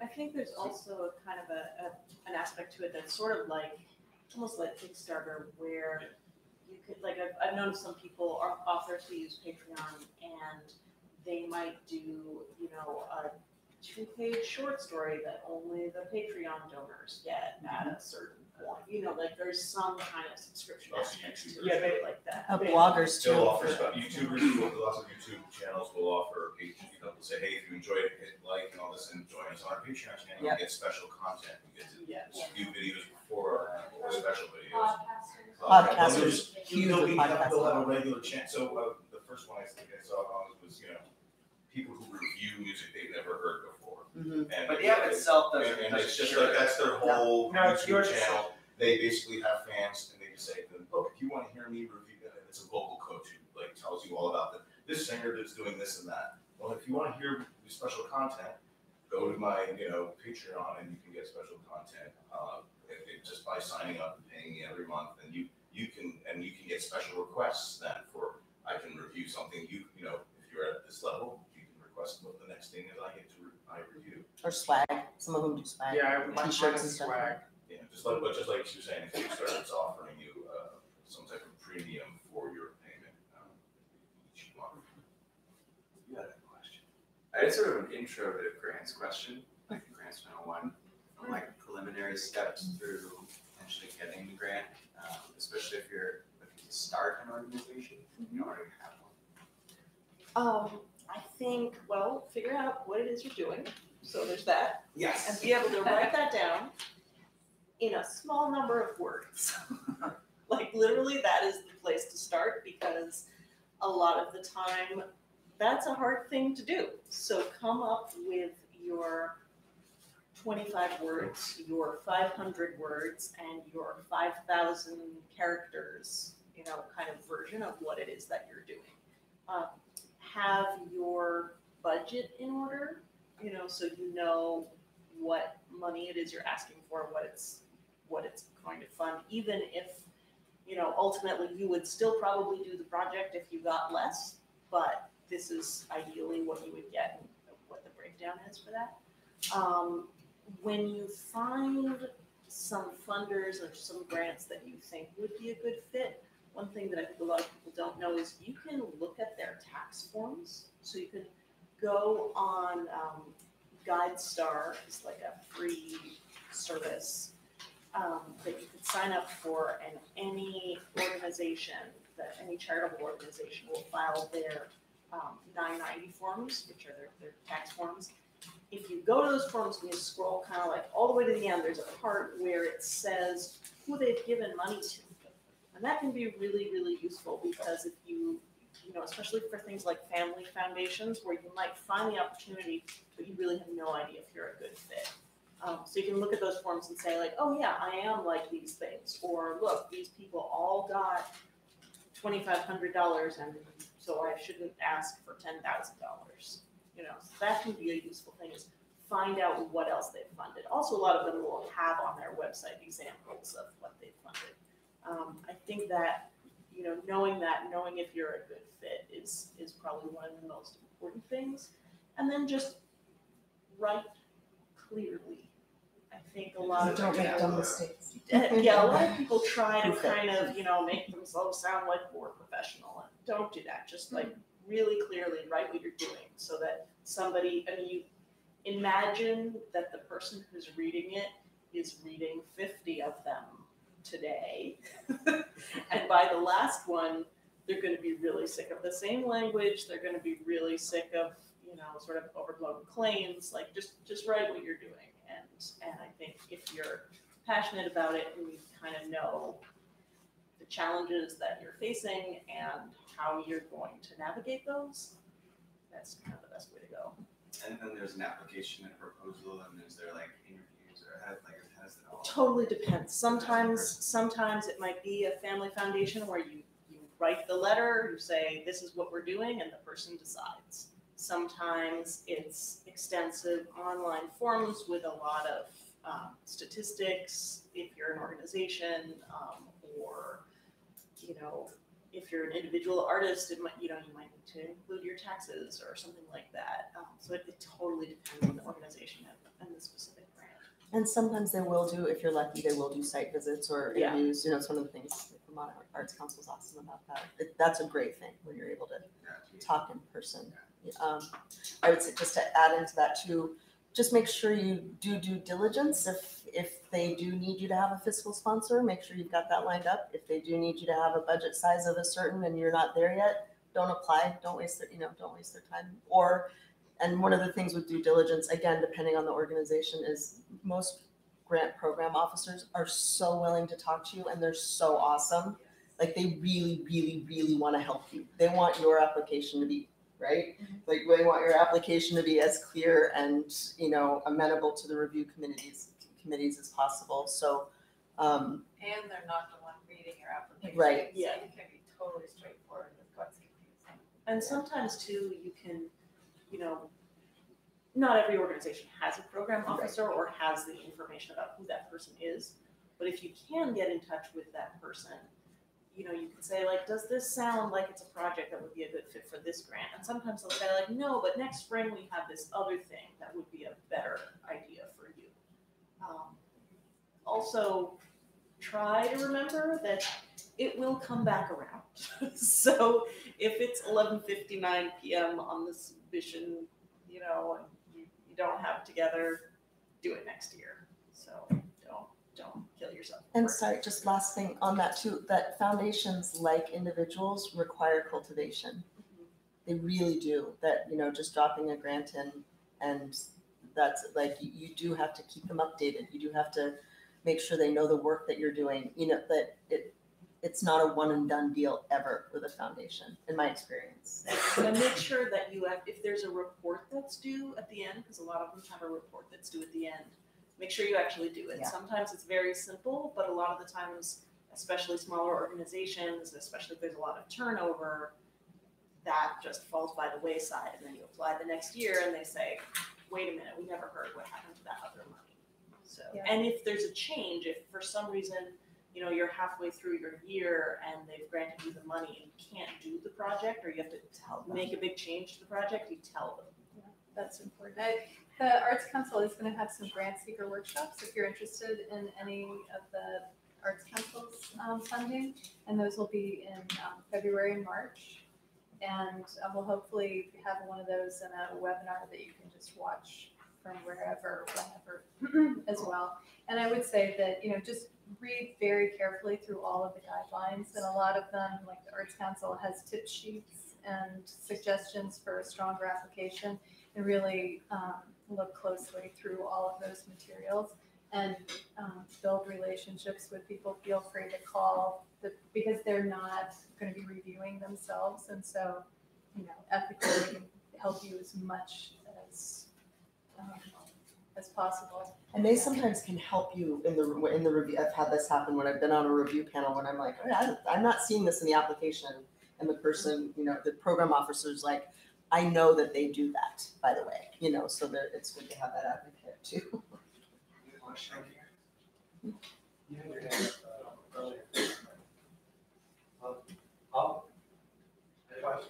I think there's also a kind of a, a, an aspect to it that's sort of like, almost like Kickstarter, where you could, like, I've, I've known some people, are authors who use Patreon, and they might do, you know, a two-page short story that only the Patreon donors get at a certain point, you know, like, there's some kind of subscription Also aspect to YouTubers. it, Yeah, they- like that. Uh, bloggers too. They'll offer stuff, YouTubers, will- lots of YouTube channels will offer, page- you know, they'll say, hey, if you enjoyed it, hit like and all this, and join us on our Patreon channel, you Yep. get special content, you get to Yes. view videos before or special videos. Podcasters, They'll huge they'll with be- they'll have a regular channel, so, uh, the first one I think I saw on was, you know, people who review music they've never heard before. Mhm. And But the app itself doesn't. and doesn't it's just cure like, that's their whole No, it's YouTube yours. channel, they basically have fans, and they just say, look, if you wanna hear me review, that, it's a vocal coach who like tells you all about the, this singer that's doing this and that. Well, if you wanna hear special content, go to my, you know, Patreon and you can get special content, uh, it- it- just by signing up and paying me every month, and you, you can, and you can get special requests then for, I can review something, you, you know, if you're at this level, you can request what the next thing is I get to, re- I review. Or swag, some of them do swag. Yeah, my T-shirts and stuff. swag. Yeah, just like, but just like she was saying, Kickstarter is offering you, uh, some type of premium for your payment, um, each month. You had a question. I I had sort of an intro to grants question, like the grants 101, from like preliminary steps through potentially getting the grant, um, especially if you're looking to start an organization, and you already have one. Um, I think, well, figure out what it is you're doing, so there's that. Yes. And be able to write that down in a small number of words. (laughs) Like literally, that is the place to start because a lot of the time, that's a hard thing to do. So come up with your twenty-five words, your five hundred words, and your five thousand characters, you know, kind of version of what it is that you're doing. Um, have your budget in order, you know, so you know what money it is you're asking for, what it's, what it's going to fund, even if, you know, ultimately you would still probably do the project if you got less, but this is ideally what you would get and what the breakdown is for that. Um, when you find some funders or some grants that you think would be a good fit, one thing that I think a lot of people don't know is you can look at their tax forms. So you can go on um, GuideStar, it's like a free service um, that you could sign up for, and any organization, that any charitable organization will file their um, 990 forms, which are their, their tax forms. If you go to those forms and you scroll kind of like all the way to the end, there's a part where it says who they've given money to. And that can be really, really useful because if you, you know, especially for things like family foundations where you might find the opportunity, but you really have no idea if you're a good fit. Um, so you can look at those forms and say like, oh yeah, I am like these things, or look, these people all got twenty-five hundred dollars and so I shouldn't ask for ten thousand dollars. You know, so that can be a useful thing is find out what else they've funded. Also, a lot of them will have on their website examples of what they've funded. Um, I think that, you know, knowing that, knowing if you're a good fit is, is probably one of the most important things. And then just write clearly. I think a lot of. Don't make dumb mistakes. (laughs) Yeah, a lot of (laughs) people try to kind of, you know, make themselves sound like more professional. And don't do that. Just like really clearly write what you're doing so that somebody, I mean, you imagine that the person who's reading it is reading 50 of them today. (laughs) and by the last one, they're going to be really sick of the same language. They're going to be really sick of, you know, sort of overblown claims. Like just just write what you're doing. And and I think if you're passionate about it and you kind of know the challenges that you're facing and how you're going to navigate those, that's kind of the best way to go. And then there's an application and proposal, and is there like interviews or have like how does it all? Totally depends. Sometimes, sometimes it might be a family foundation where you, you write the letter, you say, this is what we're doing, and the person decides. Sometimes it's extensive online forms with a lot of um, statistics, if you're an organization, um, or, you know, if you're an individual artist, it might, you know, you might need to include your taxes or something like that. Um, so it, it totally depends on the organization and, and the specific. And sometimes they will do, if you're lucky, they will do site visits or Yeah. interviews, you know, it's one of the things, that Vermont Arts Council is awesome about that. It- That's a great thing, when you're able to talk in person. Um, I would say, just to add into that too, just make sure you do due diligence. If, if they do need you to have a fiscal sponsor, make sure you've got that lined up. If they do need you to have a budget size of a certain and you're not there yet, don't apply, don't waste their, you know, don't waste their time. Or, and one of the things with due diligence, again, depending on the organization, is most grant program officers are so willing to talk to you and they're so awesome. Like they really, really, really want to help you. They want your application to be right? Like they want your application to be as clear and, you know, amenable to the review committees, committees as possible. So, um, And they're not the one reading your application. Right. So Yeah. you can be totally straightforward with what's confusing. And sometimes too, you can, you know, not every organization has a program officer or has the information about who that person is. But if you can get in touch with that person, you know, you can say like, does this sound like it's a project that would be a good fit for this grant? And sometimes they'll say like, no, but next spring we have this other thing that would be a better idea for you. Um, Also, try to remember that it will come back around. (laughs) So if it's eleven fifty-nine PM on this mission, you know, and you, you don't have it together, do it next year. So don't, don't kill yourself. And sorry, just last thing on that too, that foundations like individuals require cultivation. Mm-hmm. They really do, that, you know, just dropping a grant in and that's like, you, you do have to keep them updated. You do have to make sure they know the work that you're doing, you know, that it, it's not a one and done deal ever with a foundation, in my experience. And then make sure that you have, if there's a report that's due at the end, because a lot of them have a report that's due at the end, make sure you actually do it. Yeah. Sometimes it's very simple, but a lot of the times, especially smaller organizations, especially if there's a lot of turnover, that just falls by the wayside, and then you apply the next year and they say, wait a minute, we never heard what happened to that other money. So, Yeah. and if there's a change, if for some reason, you know, you're halfway through your year and they've granted you the money and you can't do the project, or you have to Tell them. make a big change to the project, you tell them. That's important. I- The Arts Council is gonna have some grant seeker workshops if you're interested in any of the Arts Council's um, funding. And those will be in um, February and March. And uh, we'll hopefully have one of those in a webinar that you can just watch from wherever, whenever (clears throat) as well. And I would say that, you know, just read very carefully through all of the guidelines. And a lot of them, like the Arts Council has tip sheets and suggestions for a stronger application and really um, look closely through all of those materials and um, build relationships with people. Feel free to call the, because they're not going to be reviewing themselves, and so you know ethically help you as much as um, as possible. And they sometimes can help you in the, in the review, I've had this happen when I've been on a review panel, when I'm like, "Oh, I, I'm not seeing this in the application. And the person, you know, the program officer's like, I know that they do that, by the way, you know, so that it's good to have that advocate too. You had your hand up earlier. I'll, I,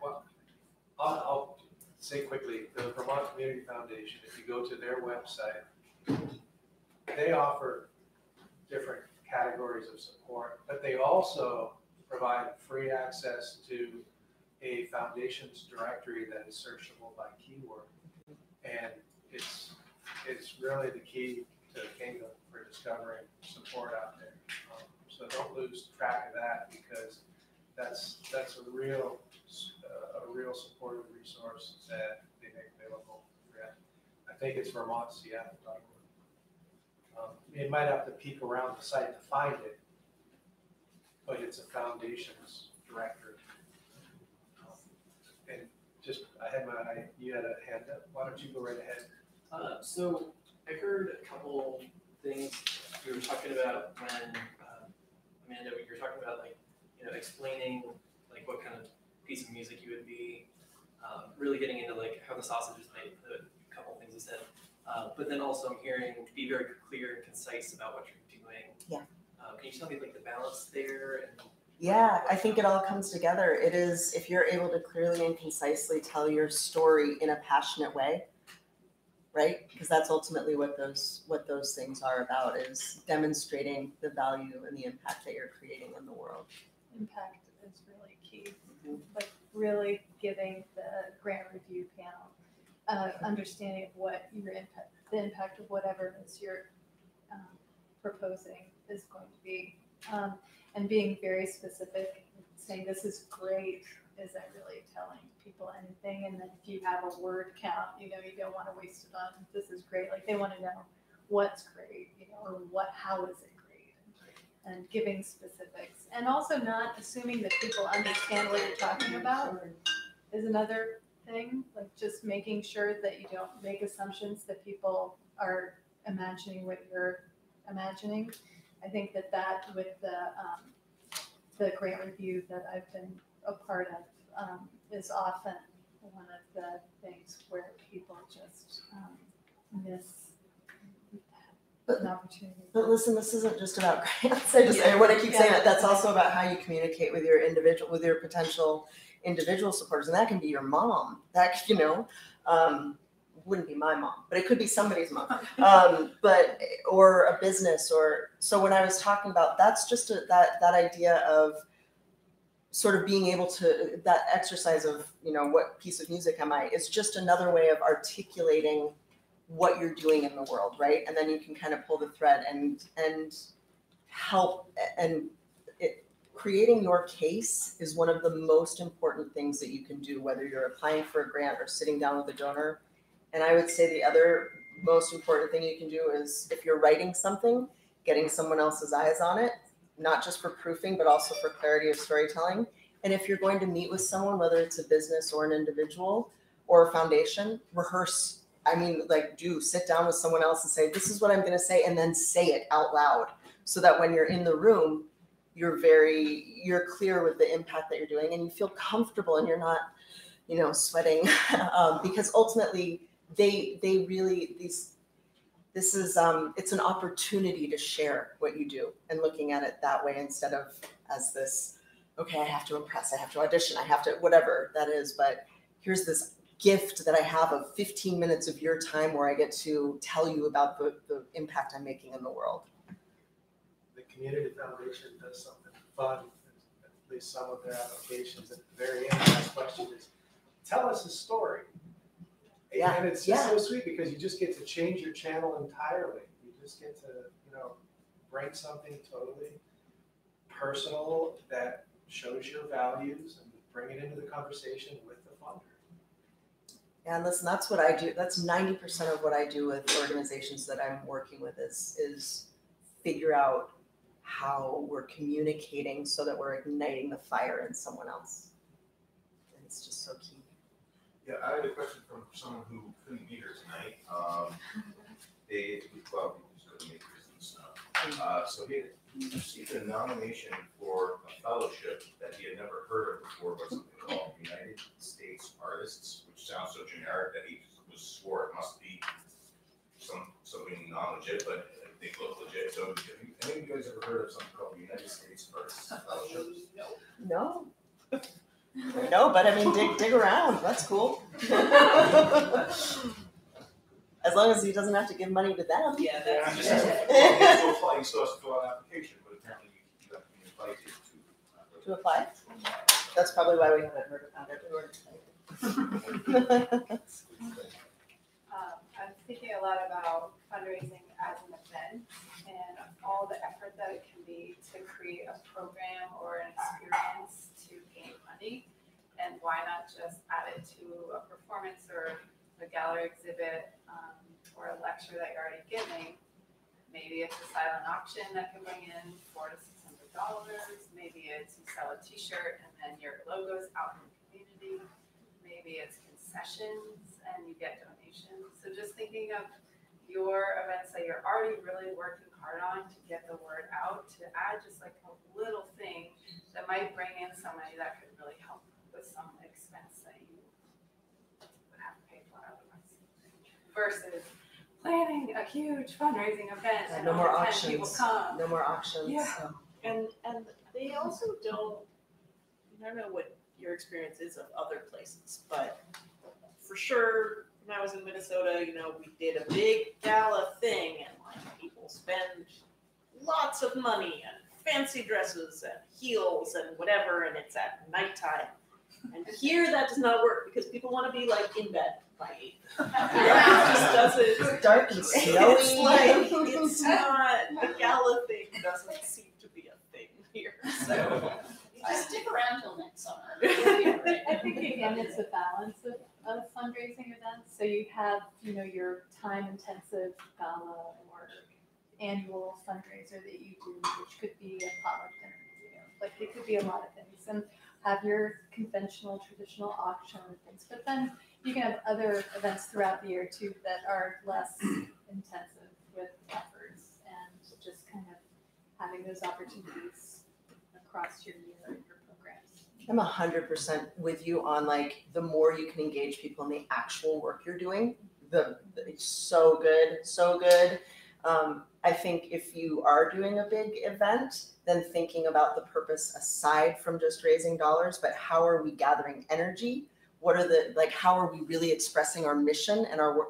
well, I'll, I'll say quickly, the Vermont Community Foundation, if you go to their website, they offer different categories of support, but they also provide free access to a foundation's directory that is searchable by keyword. And it's, it's really the key to kingdom for discovering support out there. Um, So don't lose track of that because that's, that's a real, uh, a real supportive resource that they make available. I think it's vermontseattle.org. Um, You might have to peek around the site to find it, but it's a foundation's directory. Um, And just, I had my, I- you had a hand up, why don't you go right ahead? Uh, so I heard a couple things we were talking about when, um, Amanda, when you were talking about like, you know, explaining like what kind of piece of music you would be, um, really getting into like how the sausage is made, the things you said. Uh, but then also I'm hearing be very clear and concise about what you're doing. Yeah. Uh, can you tell me like the balance there and Yeah, I think it all comes together. It is, if you're able to clearly and concisely tell your story in a passionate way, right? Because that's ultimately what those, what those things are about, is demonstrating the value and the impact that you're creating in the world. Impact is really key. Like really giving the grant review panel uh, understanding of what your impact, the impact of whatever it is you're um, proposing is going to be. Um, and being very specific, saying this is great, isn't really telling people anything. And then if you have a word count, you know, you don't want to waste it on this is great. Like they want to know what's great, you know, or what, how is it great? And giving specifics. And also not assuming that people understand what you're talking about is another thing. Like just making sure that you don't make assumptions that people are imagining what you're imagining. I think that that with the, um, the grant review that I've been a part of, um, is often one of the things where people just, um, miss an opportunity. But listen, this isn't just about (laughs) grants. I just, I want to keep saying that. That's also about how you communicate with your individual, with your potential individual supporters. And that can be your mom. That, (laughs) you know, um, wouldn't be my mom, but it could be somebody's mom. (laughs) Um, but, or a business or, so when I was talking about, that's just a, that, that idea of sort of being able to that exercise of you know what piece of music am i is just another way of articulating what you're doing in the world right and then you can kind of pull the thread and and help and creating your case is one of the most important things that you can do whether you're applying for a grant or sitting down with a donor and i would say the other most important thing you can do is if you're writing something getting someone else's eyes on it not just for proofing, but also for clarity of storytelling. And if you're going to meet with someone, whether it's a business or an individual or a foundation, rehearse. I mean, like, do sit down with someone else and say, this is what I'm going to say, and then say it out loud so that when you're in the room, you're very, you're clear with the impact that you're doing and you feel comfortable and you're not, you know, sweating. (laughs) um, because ultimately, they, they really, these, this is um, it's an opportunity to share what you do and looking at it that way instead of as this okay i have to impress i have to audition i have to whatever that is but here's this gift that i have of 15 minutes of your time where i get to tell you about the, the impact i'm making in the world community foundation does something fun, at least some of their applications, at the very end, last question is, tell us a story. Yeah, And it's just yeah. so sweet because you just get to change your channel entirely. You just get to, you know, bring something totally personal that shows your values and bring it into the conversation with the funder. and listen that's what i do that's 90% of what i do with organizations that i'm working with is is figure out how we're communicating so that we're igniting the fire in someone else and it's just so key Yeah, I had a question from someone who couldn't be here tonight. Um, they, well, just couldn't make reasons. Uh, so he, he received a nomination for a fellowship that he had never heard of before, but something called United States Artists, which sounds so generic that he was swore it must be some, something non-legit, but they look legit. So have you- any of you guys ever heard of something called United States Artists Fellowship? No. (laughs) No, but I mean, dig dig around. That's cool. (laughs) as long as he doesn't have to give money to them. Yeah, Yeah, he just has to, well, he has apply, he still has to fill out an application, but apparently you you have to be invited to. uh, To apply. That's probably why we haven't heard about it. (laughs) Um, I'm thinking a lot about fundraising as an event and all the effort that it can be to create a program or an experience to gain money. And why not just add it to a performance or a gallery exhibit, um, or a lecture that you're already giving? Maybe it's a silent auction that can bring in four to six hundred dollars. Maybe it's you sell a T-shirt and then your logo's out in the community. Maybe it's concessions and you get donations. So just thinking of your events that you're already really working hard on to get the word out, to add just like a little thing that might bring in somebody that could really help with some expense that you would have to pay for otherwise. Versus planning a huge fundraising event Yeah, and no more only ten people come. No more auctions. Yeah. so. And, and they also don't, I don't know what your experience is of other places, but for sure, when I was in Minnesota, you know, we did a big gala thing and like people spend lots of money and fancy dresses and heels and whatever, and it's at nighttime. And here that does not work because people want to be like in bed by eight. (laughs) It just doesn't. Dark and It's snowy. like, it's not, (laughs) the gala thing doesn't seem to be a thing here, so. Just stick around till next summer. (laughs) I think again, it's a balance of, of fundraising events. So you have, you know, your time intensive gala or annual fundraiser that you do, which could be a potluck dinner, you know, like it could be a lot of things. And have your conventional, traditional auction and things. But then you can have other events throughout the year too that are less (clears throat) intensive with efforts and just kind of having those opportunities across your year. I'm a hundred percent with you on like the more you can engage people in the actual work you're doing, the, the- it's so good, so good. Um, I think if you are doing a big event, then thinking about the purpose aside from just raising dollars, but how are we gathering energy? What are the like? How are we really expressing our mission and our work?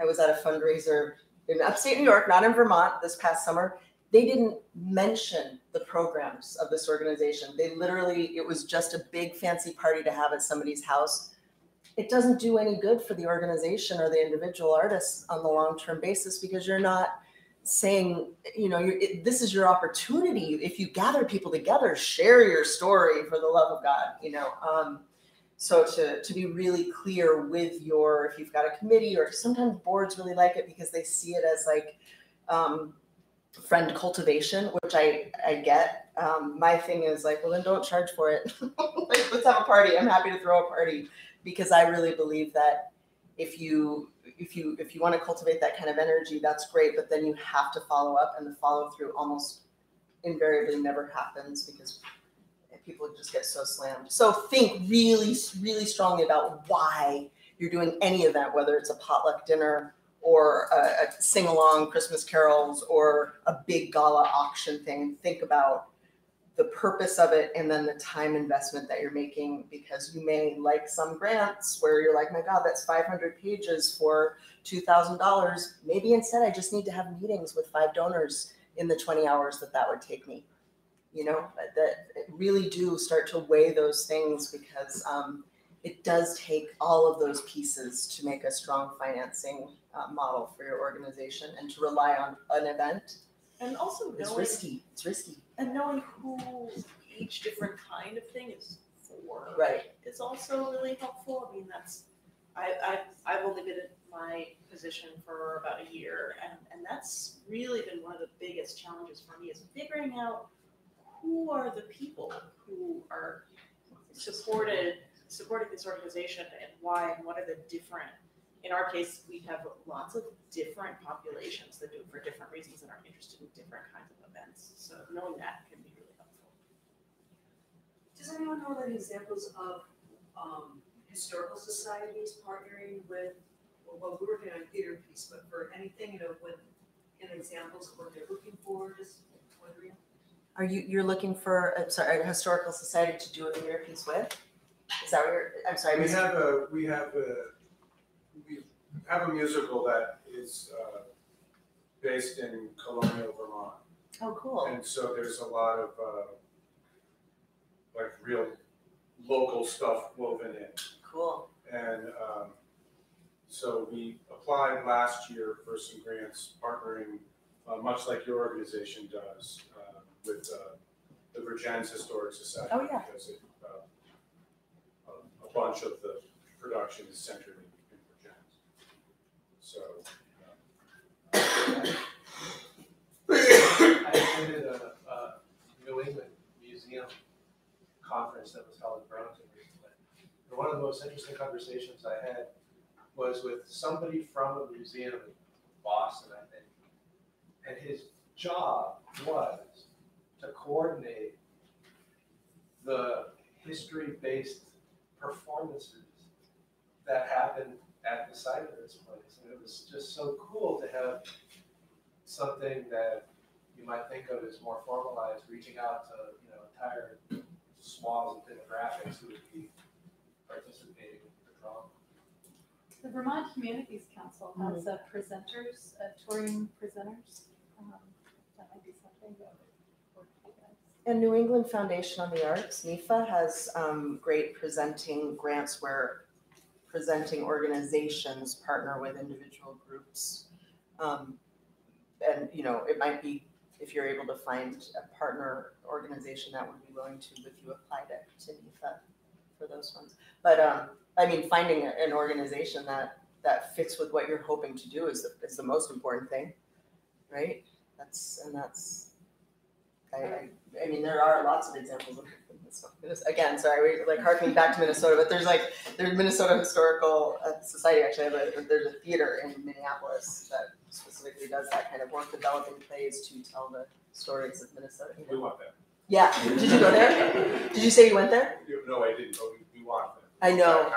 I was at a fundraiser in upstate New York, not in Vermont, this past summer. They didn't mention the programs of this organization. They literally, it was just a big fancy party to have at somebody's house. It doesn't do any good for the organization or the individual artists on the long term basis because you're not saying, you know, it, this is your opportunity. If you gather people together, share your story for the love of God, you know. Um, so to, to be really clear with your, if you've got a committee or sometimes boards really like it because they see it as like, um, friend cultivation, which I, I get. Um, my thing is like, well, then don't charge for it. (laughs) like, let's have a party. I'm happy to throw a party because I really believe that if you if you if you want to cultivate that kind of energy, that's great. But then you have to follow up, and the follow through almost invariably never happens because people just get so slammed. So think really, really strongly about why you're doing any event, whether it's a potluck dinner or a, a sing along Christmas carols or a big gala auction thing. Think about the purpose of it and then the time investment that you're making because you may like some grants where you're like, my God, that's 500 pages for $2,000. Maybe instead I just need to have meetings with five donors in the 20 hours that that would take me. You know, that really do start to weigh those things because um, it does take all of those pieces to make a strong financing uh, model for your organization and to rely on an event And also knowing, risky. It's risky. and knowing who each different kind of thing is for. Right. Is also really helpful. I mean, that's, I, I, I've only been in my position for about a year and, and that's really been one of the biggest challenges for me is figuring out who are the people who are supported, supporting this organization and why and what are the different in our case, we have lots of different populations that do it for different reasons and are interested in different kinds of events. So knowing that can be really helpful. Does anyone know any examples of um historical societies partnering with, well, we're working on theater piece, but for anything, you know, with in examples of what they're looking for, just wondering? Are you you're looking for uh, sorry a historical society to do a theater piece with? Is that what you're? I'm sorry. We Mr. have a, we have a, we have a musical that is uh, based in colonial Vermont. Oh, cool. And so there's a lot of uh, like real local stuff woven in. Cool. And um, so we applied last year for some grants partnering, uh, much like your organization does, uh, with uh, the Vergennes Historic Society. Oh, yeah. Because it, bunch of the production is centered in in Vergennes. So. uh, I attended a, a New England Museum conference that was held in Burlington recently. And one of the most interesting conversations I had was with somebody from a museum in Boston, I think. And his job was to coordinate the history-based performances that happened at the site of this place. And it was just so cool to have something that you might think of as more formalized, reaching out to, you know, entire swaths of demographics who would be participating in the drama. The Vermont Humanities Council has uh, presenters, uh, touring presenters. Um, That might be something that would work for you guys. And New England Foundation on the Arts, NEFA, has um, great presenting grants where presenting organizations partner with individual groups. Um, and, you know, it might be, if you're able to find a partner organization that would be willing to, if you applied it to NEFA for those ones. But, um, I mean, finding an organization that, that fits with what you're hoping to do is, the- is the most important thing, right? That's, and that's, I, I, I mean, there are lots of examples of this. (laughs) Again, sorry, we like harking back to Minnesota, but there's like, there's Minnesota Historical uh, Society actually, but there's a theater in Minneapolis that specifically does that kind of work, developing plays to tell the stories of Minnesota. We want that. Yeah, did you go there? Did you say you went there? No, I didn't, but we, we want them. I know.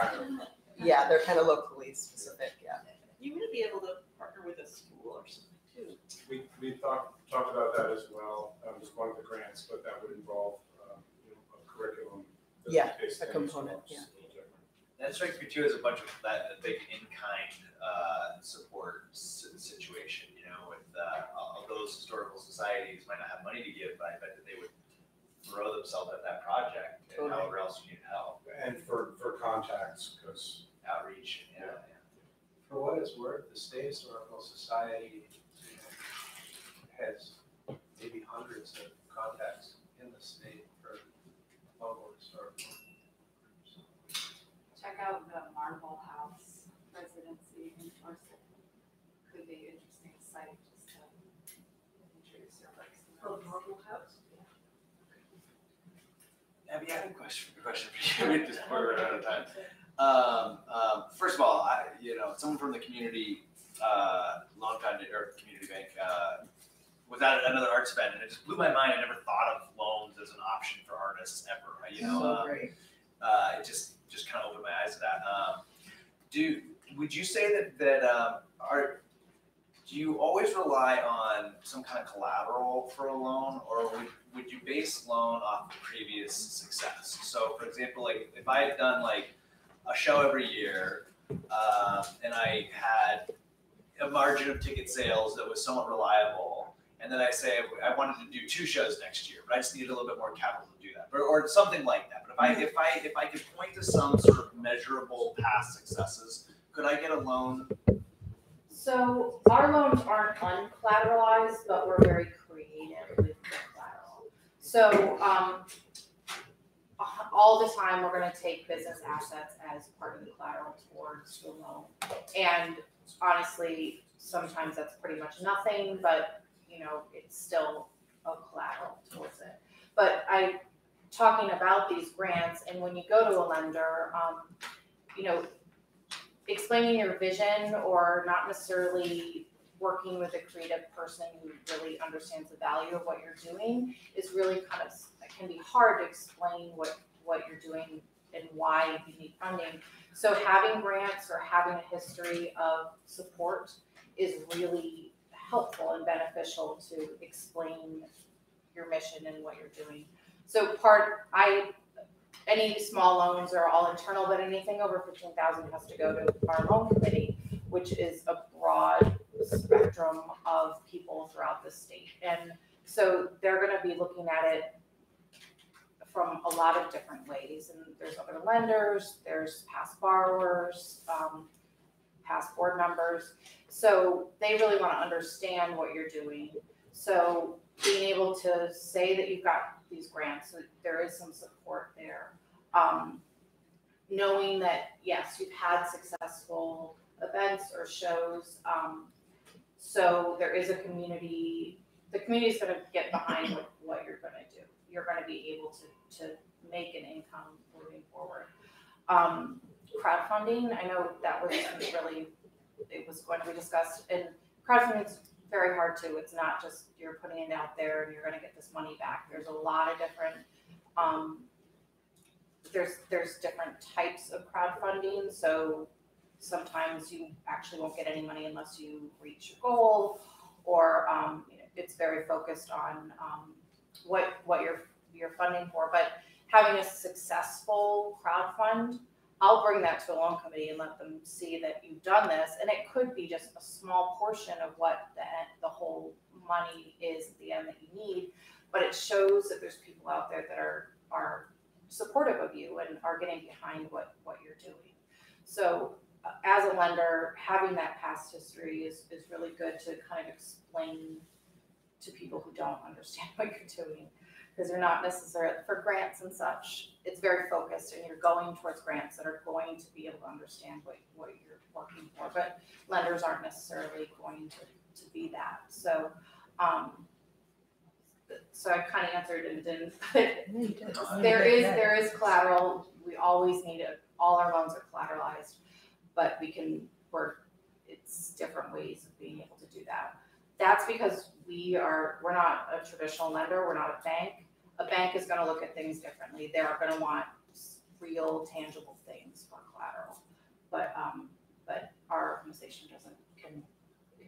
Yeah, they're kind of locally specific, yeah. You would be able to partner with a school or something too. We, we talked, talked about that as well, um, as one of the grants, but that would involve, um, you know, a curriculum. that's Yeah, based a in component, schools, yeah. a little different. That strikes me too as a bunch of that, a big in-kind, uh, support si- situation, you know? know, with, uh, all of those historical societies might not have money to give, but I bet that they would throw themselves at that project and Totally. however else you need help, And for, for contacts, because outreach, yeah, yeah. For what it's worth, the State Historical Society has maybe hundreds of contacts in the state for local historical. Check out the Marble House residency in Dorset. Could be an interesting site just to introduce your works. Oh, Marble House? Abby, I have a question, a question for you, just we run out of time. Um, um, first of all, I, you know, someone from the community, uh, loan fund, or community bank, uh, was at another art spend, and it just blew my mind, I never thought of loans as an option for artists ever, you know? So um, great. uh, it just just kind of opened my eyes to that. Um, do would you say that that um, are do you always rely on some kind of collateral for a loan, or would, would you base loan off previous success? So, for example, like if I had done like a show every year, um, and I had a margin of ticket sales that was somewhat reliable, and then I say I wanted to do two shows next year, but I just needed a little bit more capital to do that, or, or something like that. But if I if I if I could point to some sort of measurable past successes, could I get a loan? So our loans aren't uncollateralized, but we're very creative with collateral. So, um, all the time, we're gonna take business assets as part of the collateral towards the loan. And honestly, sometimes that's pretty much nothing, but, you know, it's still a collateral towards it. But I, talking about these grants, and when you go to a lender, um, you know, explaining your vision or not necessarily working with a creative person who really understands the value of what you're doing is really kind of, it can be hard to explain what, what you're doing and why you need funding. So having grants or having a history of support is really helpful and beneficial to explain your mission and what you're doing. So part, I, any small loans are all internal, but anything over fifteen thousand has to go to our loan committee, which is a broad spectrum of people throughout the state. And so they're gonna be looking at it from a lot of different ways, and there's other lenders, there's past borrowers, um, past board members. So they really wanna understand what you're doing. So being able to say that you've got these grants, so there is some support there. Um, knowing that, yes, you've had successful events or shows, um, so there is a community, the community is gonna get behind what, what you're gonna do. You're gonna be able to, to make an income moving forward. Um, crowdfunding, I know that was really, it was going to be discussed, and crowdfunding's very hard too. It's not just you're putting it out there and you're gonna get this money back. There's a lot of different, um, there's, there's different types of crowdfunding, so sometimes you actually won't get any money unless you reach your goal, or, um, it's very focused on, um, what, what you're, you're funding for, but having a successful crowd fund, I'll bring that to a loan committee and let them see that you've done this, and it could be just a small portion of what the, the whole money is at the end that you need, but it shows that there's people out there that are, are supportive of you and are getting behind what, what you're doing. So uh, as a lender, having that past history is, is really good to kind of explain to people who don't understand (laughs) what you're doing. Because they're not necessarily, for grants and such, it's very focused and you're going towards grants that are going to be able to understand what, what you're working for. But lenders aren't necessarily going to, to be that. So, um, so I kind of answered and didn't, (laughs) but there is, there is collateral, we always need it, all our loans are collateralized, but we can work, it's different ways of being able to do that. That's because we are, we're not a traditional lender, we're not a bank. A bank is gonna look at things differently, they're gonna want real tangible things for collateral. But, um, but our organization doesn't, can, can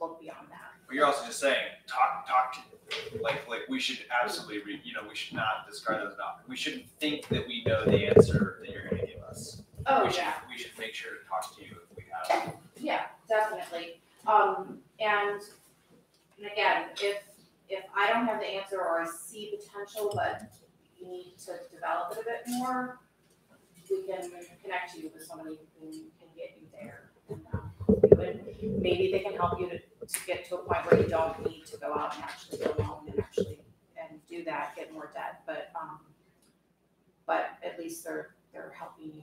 look beyond that. But you're also just saying, talk, talk to, like, like we should absolutely read, you know, we should not discard those not, we shouldn't think that we know the answer that you're gonna give us. Oh, We should- yeah. We should make sure to talk to you if we have. Yeah, definitely. Um, And, and again, if, if I don't have the answer or I see potential, but you need to develop it a bit more, we can connect you with somebody who can, get you there. And. Maybe they can help you to, to get to a point where you don't need to go out and actually go alone and actually, and do that, get more debt, but, um, but at least they're, they're helping you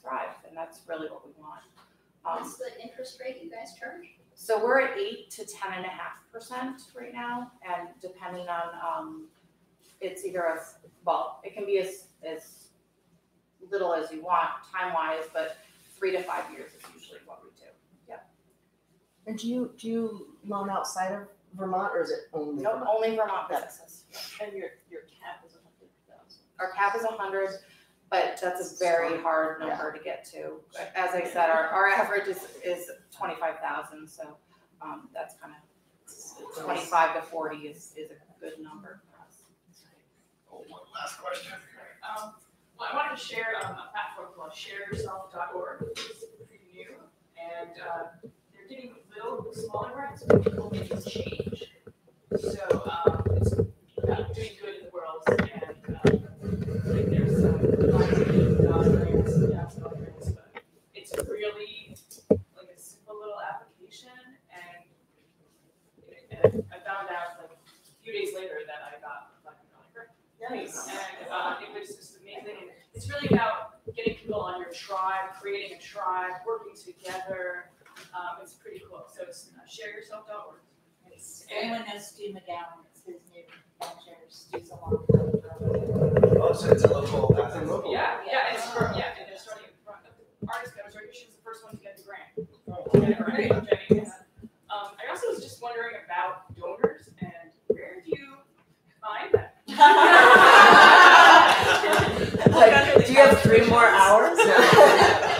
thrive, and that's really what we want. Um, What's the interest rate you guys charge? So we're at eight to ten and a half percent right now, and depending on, um, it's either a, well, it can be as, as little as you want, time-wise, but three to five years is usually what we do. Yep. And do you, do you loan outside of Vermont or is it only Nope, Vermont? only Vermont businesses. And your, your cap is a hundred thousand. Our cap is a hundred, but that's a very hard number to get to. As I said, our, our average is, is twenty-five thousand, so, um, that's kind of, twenty-five to forty is, is a good number for us. Oh, one last question. Um, well, I wanted to share um, a platform called shareyourself.org, which is pretty new, and uh, they're getting little smaller grants, but people make this change. So um, it's about doing good in the world, and it's really like a simple little application, and, and I found out like a few days later that I got hundred dollar grant. Nice. And uh, it was just amazing. And it's really about getting people on your tribe, creating a tribe, working together. Um, it's pretty cool. So it's uh, shareyourself.org. If Anyone knows Stu McGowan, it's his new venture, Stu's a long Oh, so it's a local, that's a local. Yeah, yeah, it's for, yeah, and they're starting in front of the artist that was. She was the first one to get the grant. Get it right, Jenny, yeah. Um, I also was just wondering about donors and where do you find them? (laughs) Like, do you have three more hours? (laughs)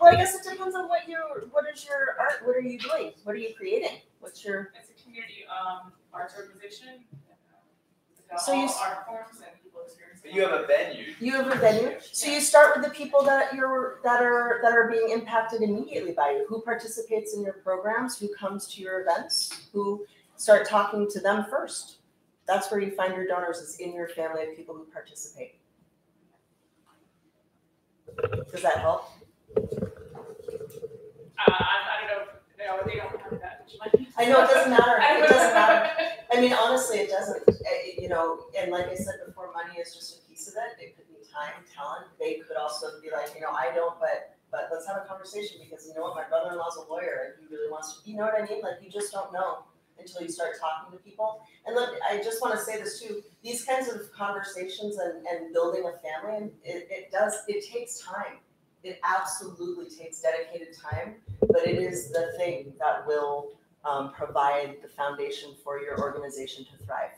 Well, I guess it depends on what your, what is your art, what are you doing? What are you creating? What's your? It's a community um, arts organization. So you all s- art forms and people experience. You have a venue. You have a venue, so you start with the people that you're, that are, that are being impacted immediately by you. Who participates in your programs, who comes to your events, who start talking to them first. That's where you find your donors, is in your family of people who participate. Does that help? Uh, I, I don't know, if- they don't have that much. I know it doesn't matter, I it doesn't matter. I mean, honestly, it doesn't, Uh, you know, and like I said before, money is just a piece of it, it could be time, talent, they could also be like, you know, I don't, but, but let's have a conversation, because you know what, my brother-in-law's a lawyer, and he really wants to, you know what I mean, like, you just don't know until you start talking to people. And look, I just wanna say this too, these kinds of conversations and, and building a family, and it, it does, it takes time. It absolutely takes dedicated time, but it is the thing that will um, provide the foundation for your organization to thrive.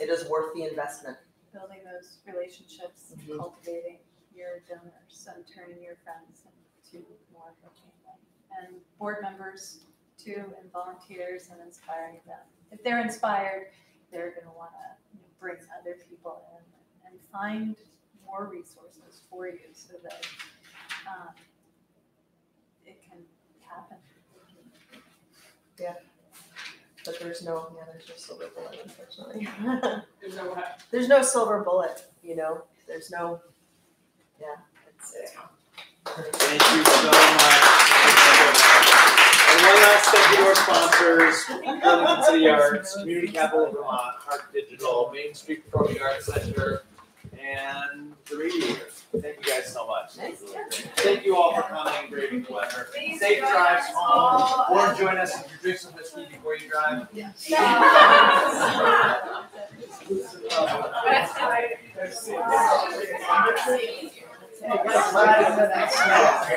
It is worth the investment. Building those relationships, Mhm. cultivating your donors and turning your friends into more of a family. And board members too, and volunteers and inspiring them. If they're inspired, they're gonna wanna you know, bring other people in and find more resources for you so that um, it can happen. Yeah. But there's no, yeah, there's no silver bullet, unfortunately. (laughs) There's no what? There's no silver bullet, you know, there's no, yeah, it's, it's. Thank you so much. And one last thank you to our sponsors, Burlington City Arts, Community Capital of Vermont, Hark Digital, Main Street Performing Arts Center, and the Radiator. Thank you guys so much. Thank you all for coming, braving the weather. Safe drives home, or join us if you drink some whiskey before you drive. That's right. (laughs) (laughs) Hey, guys,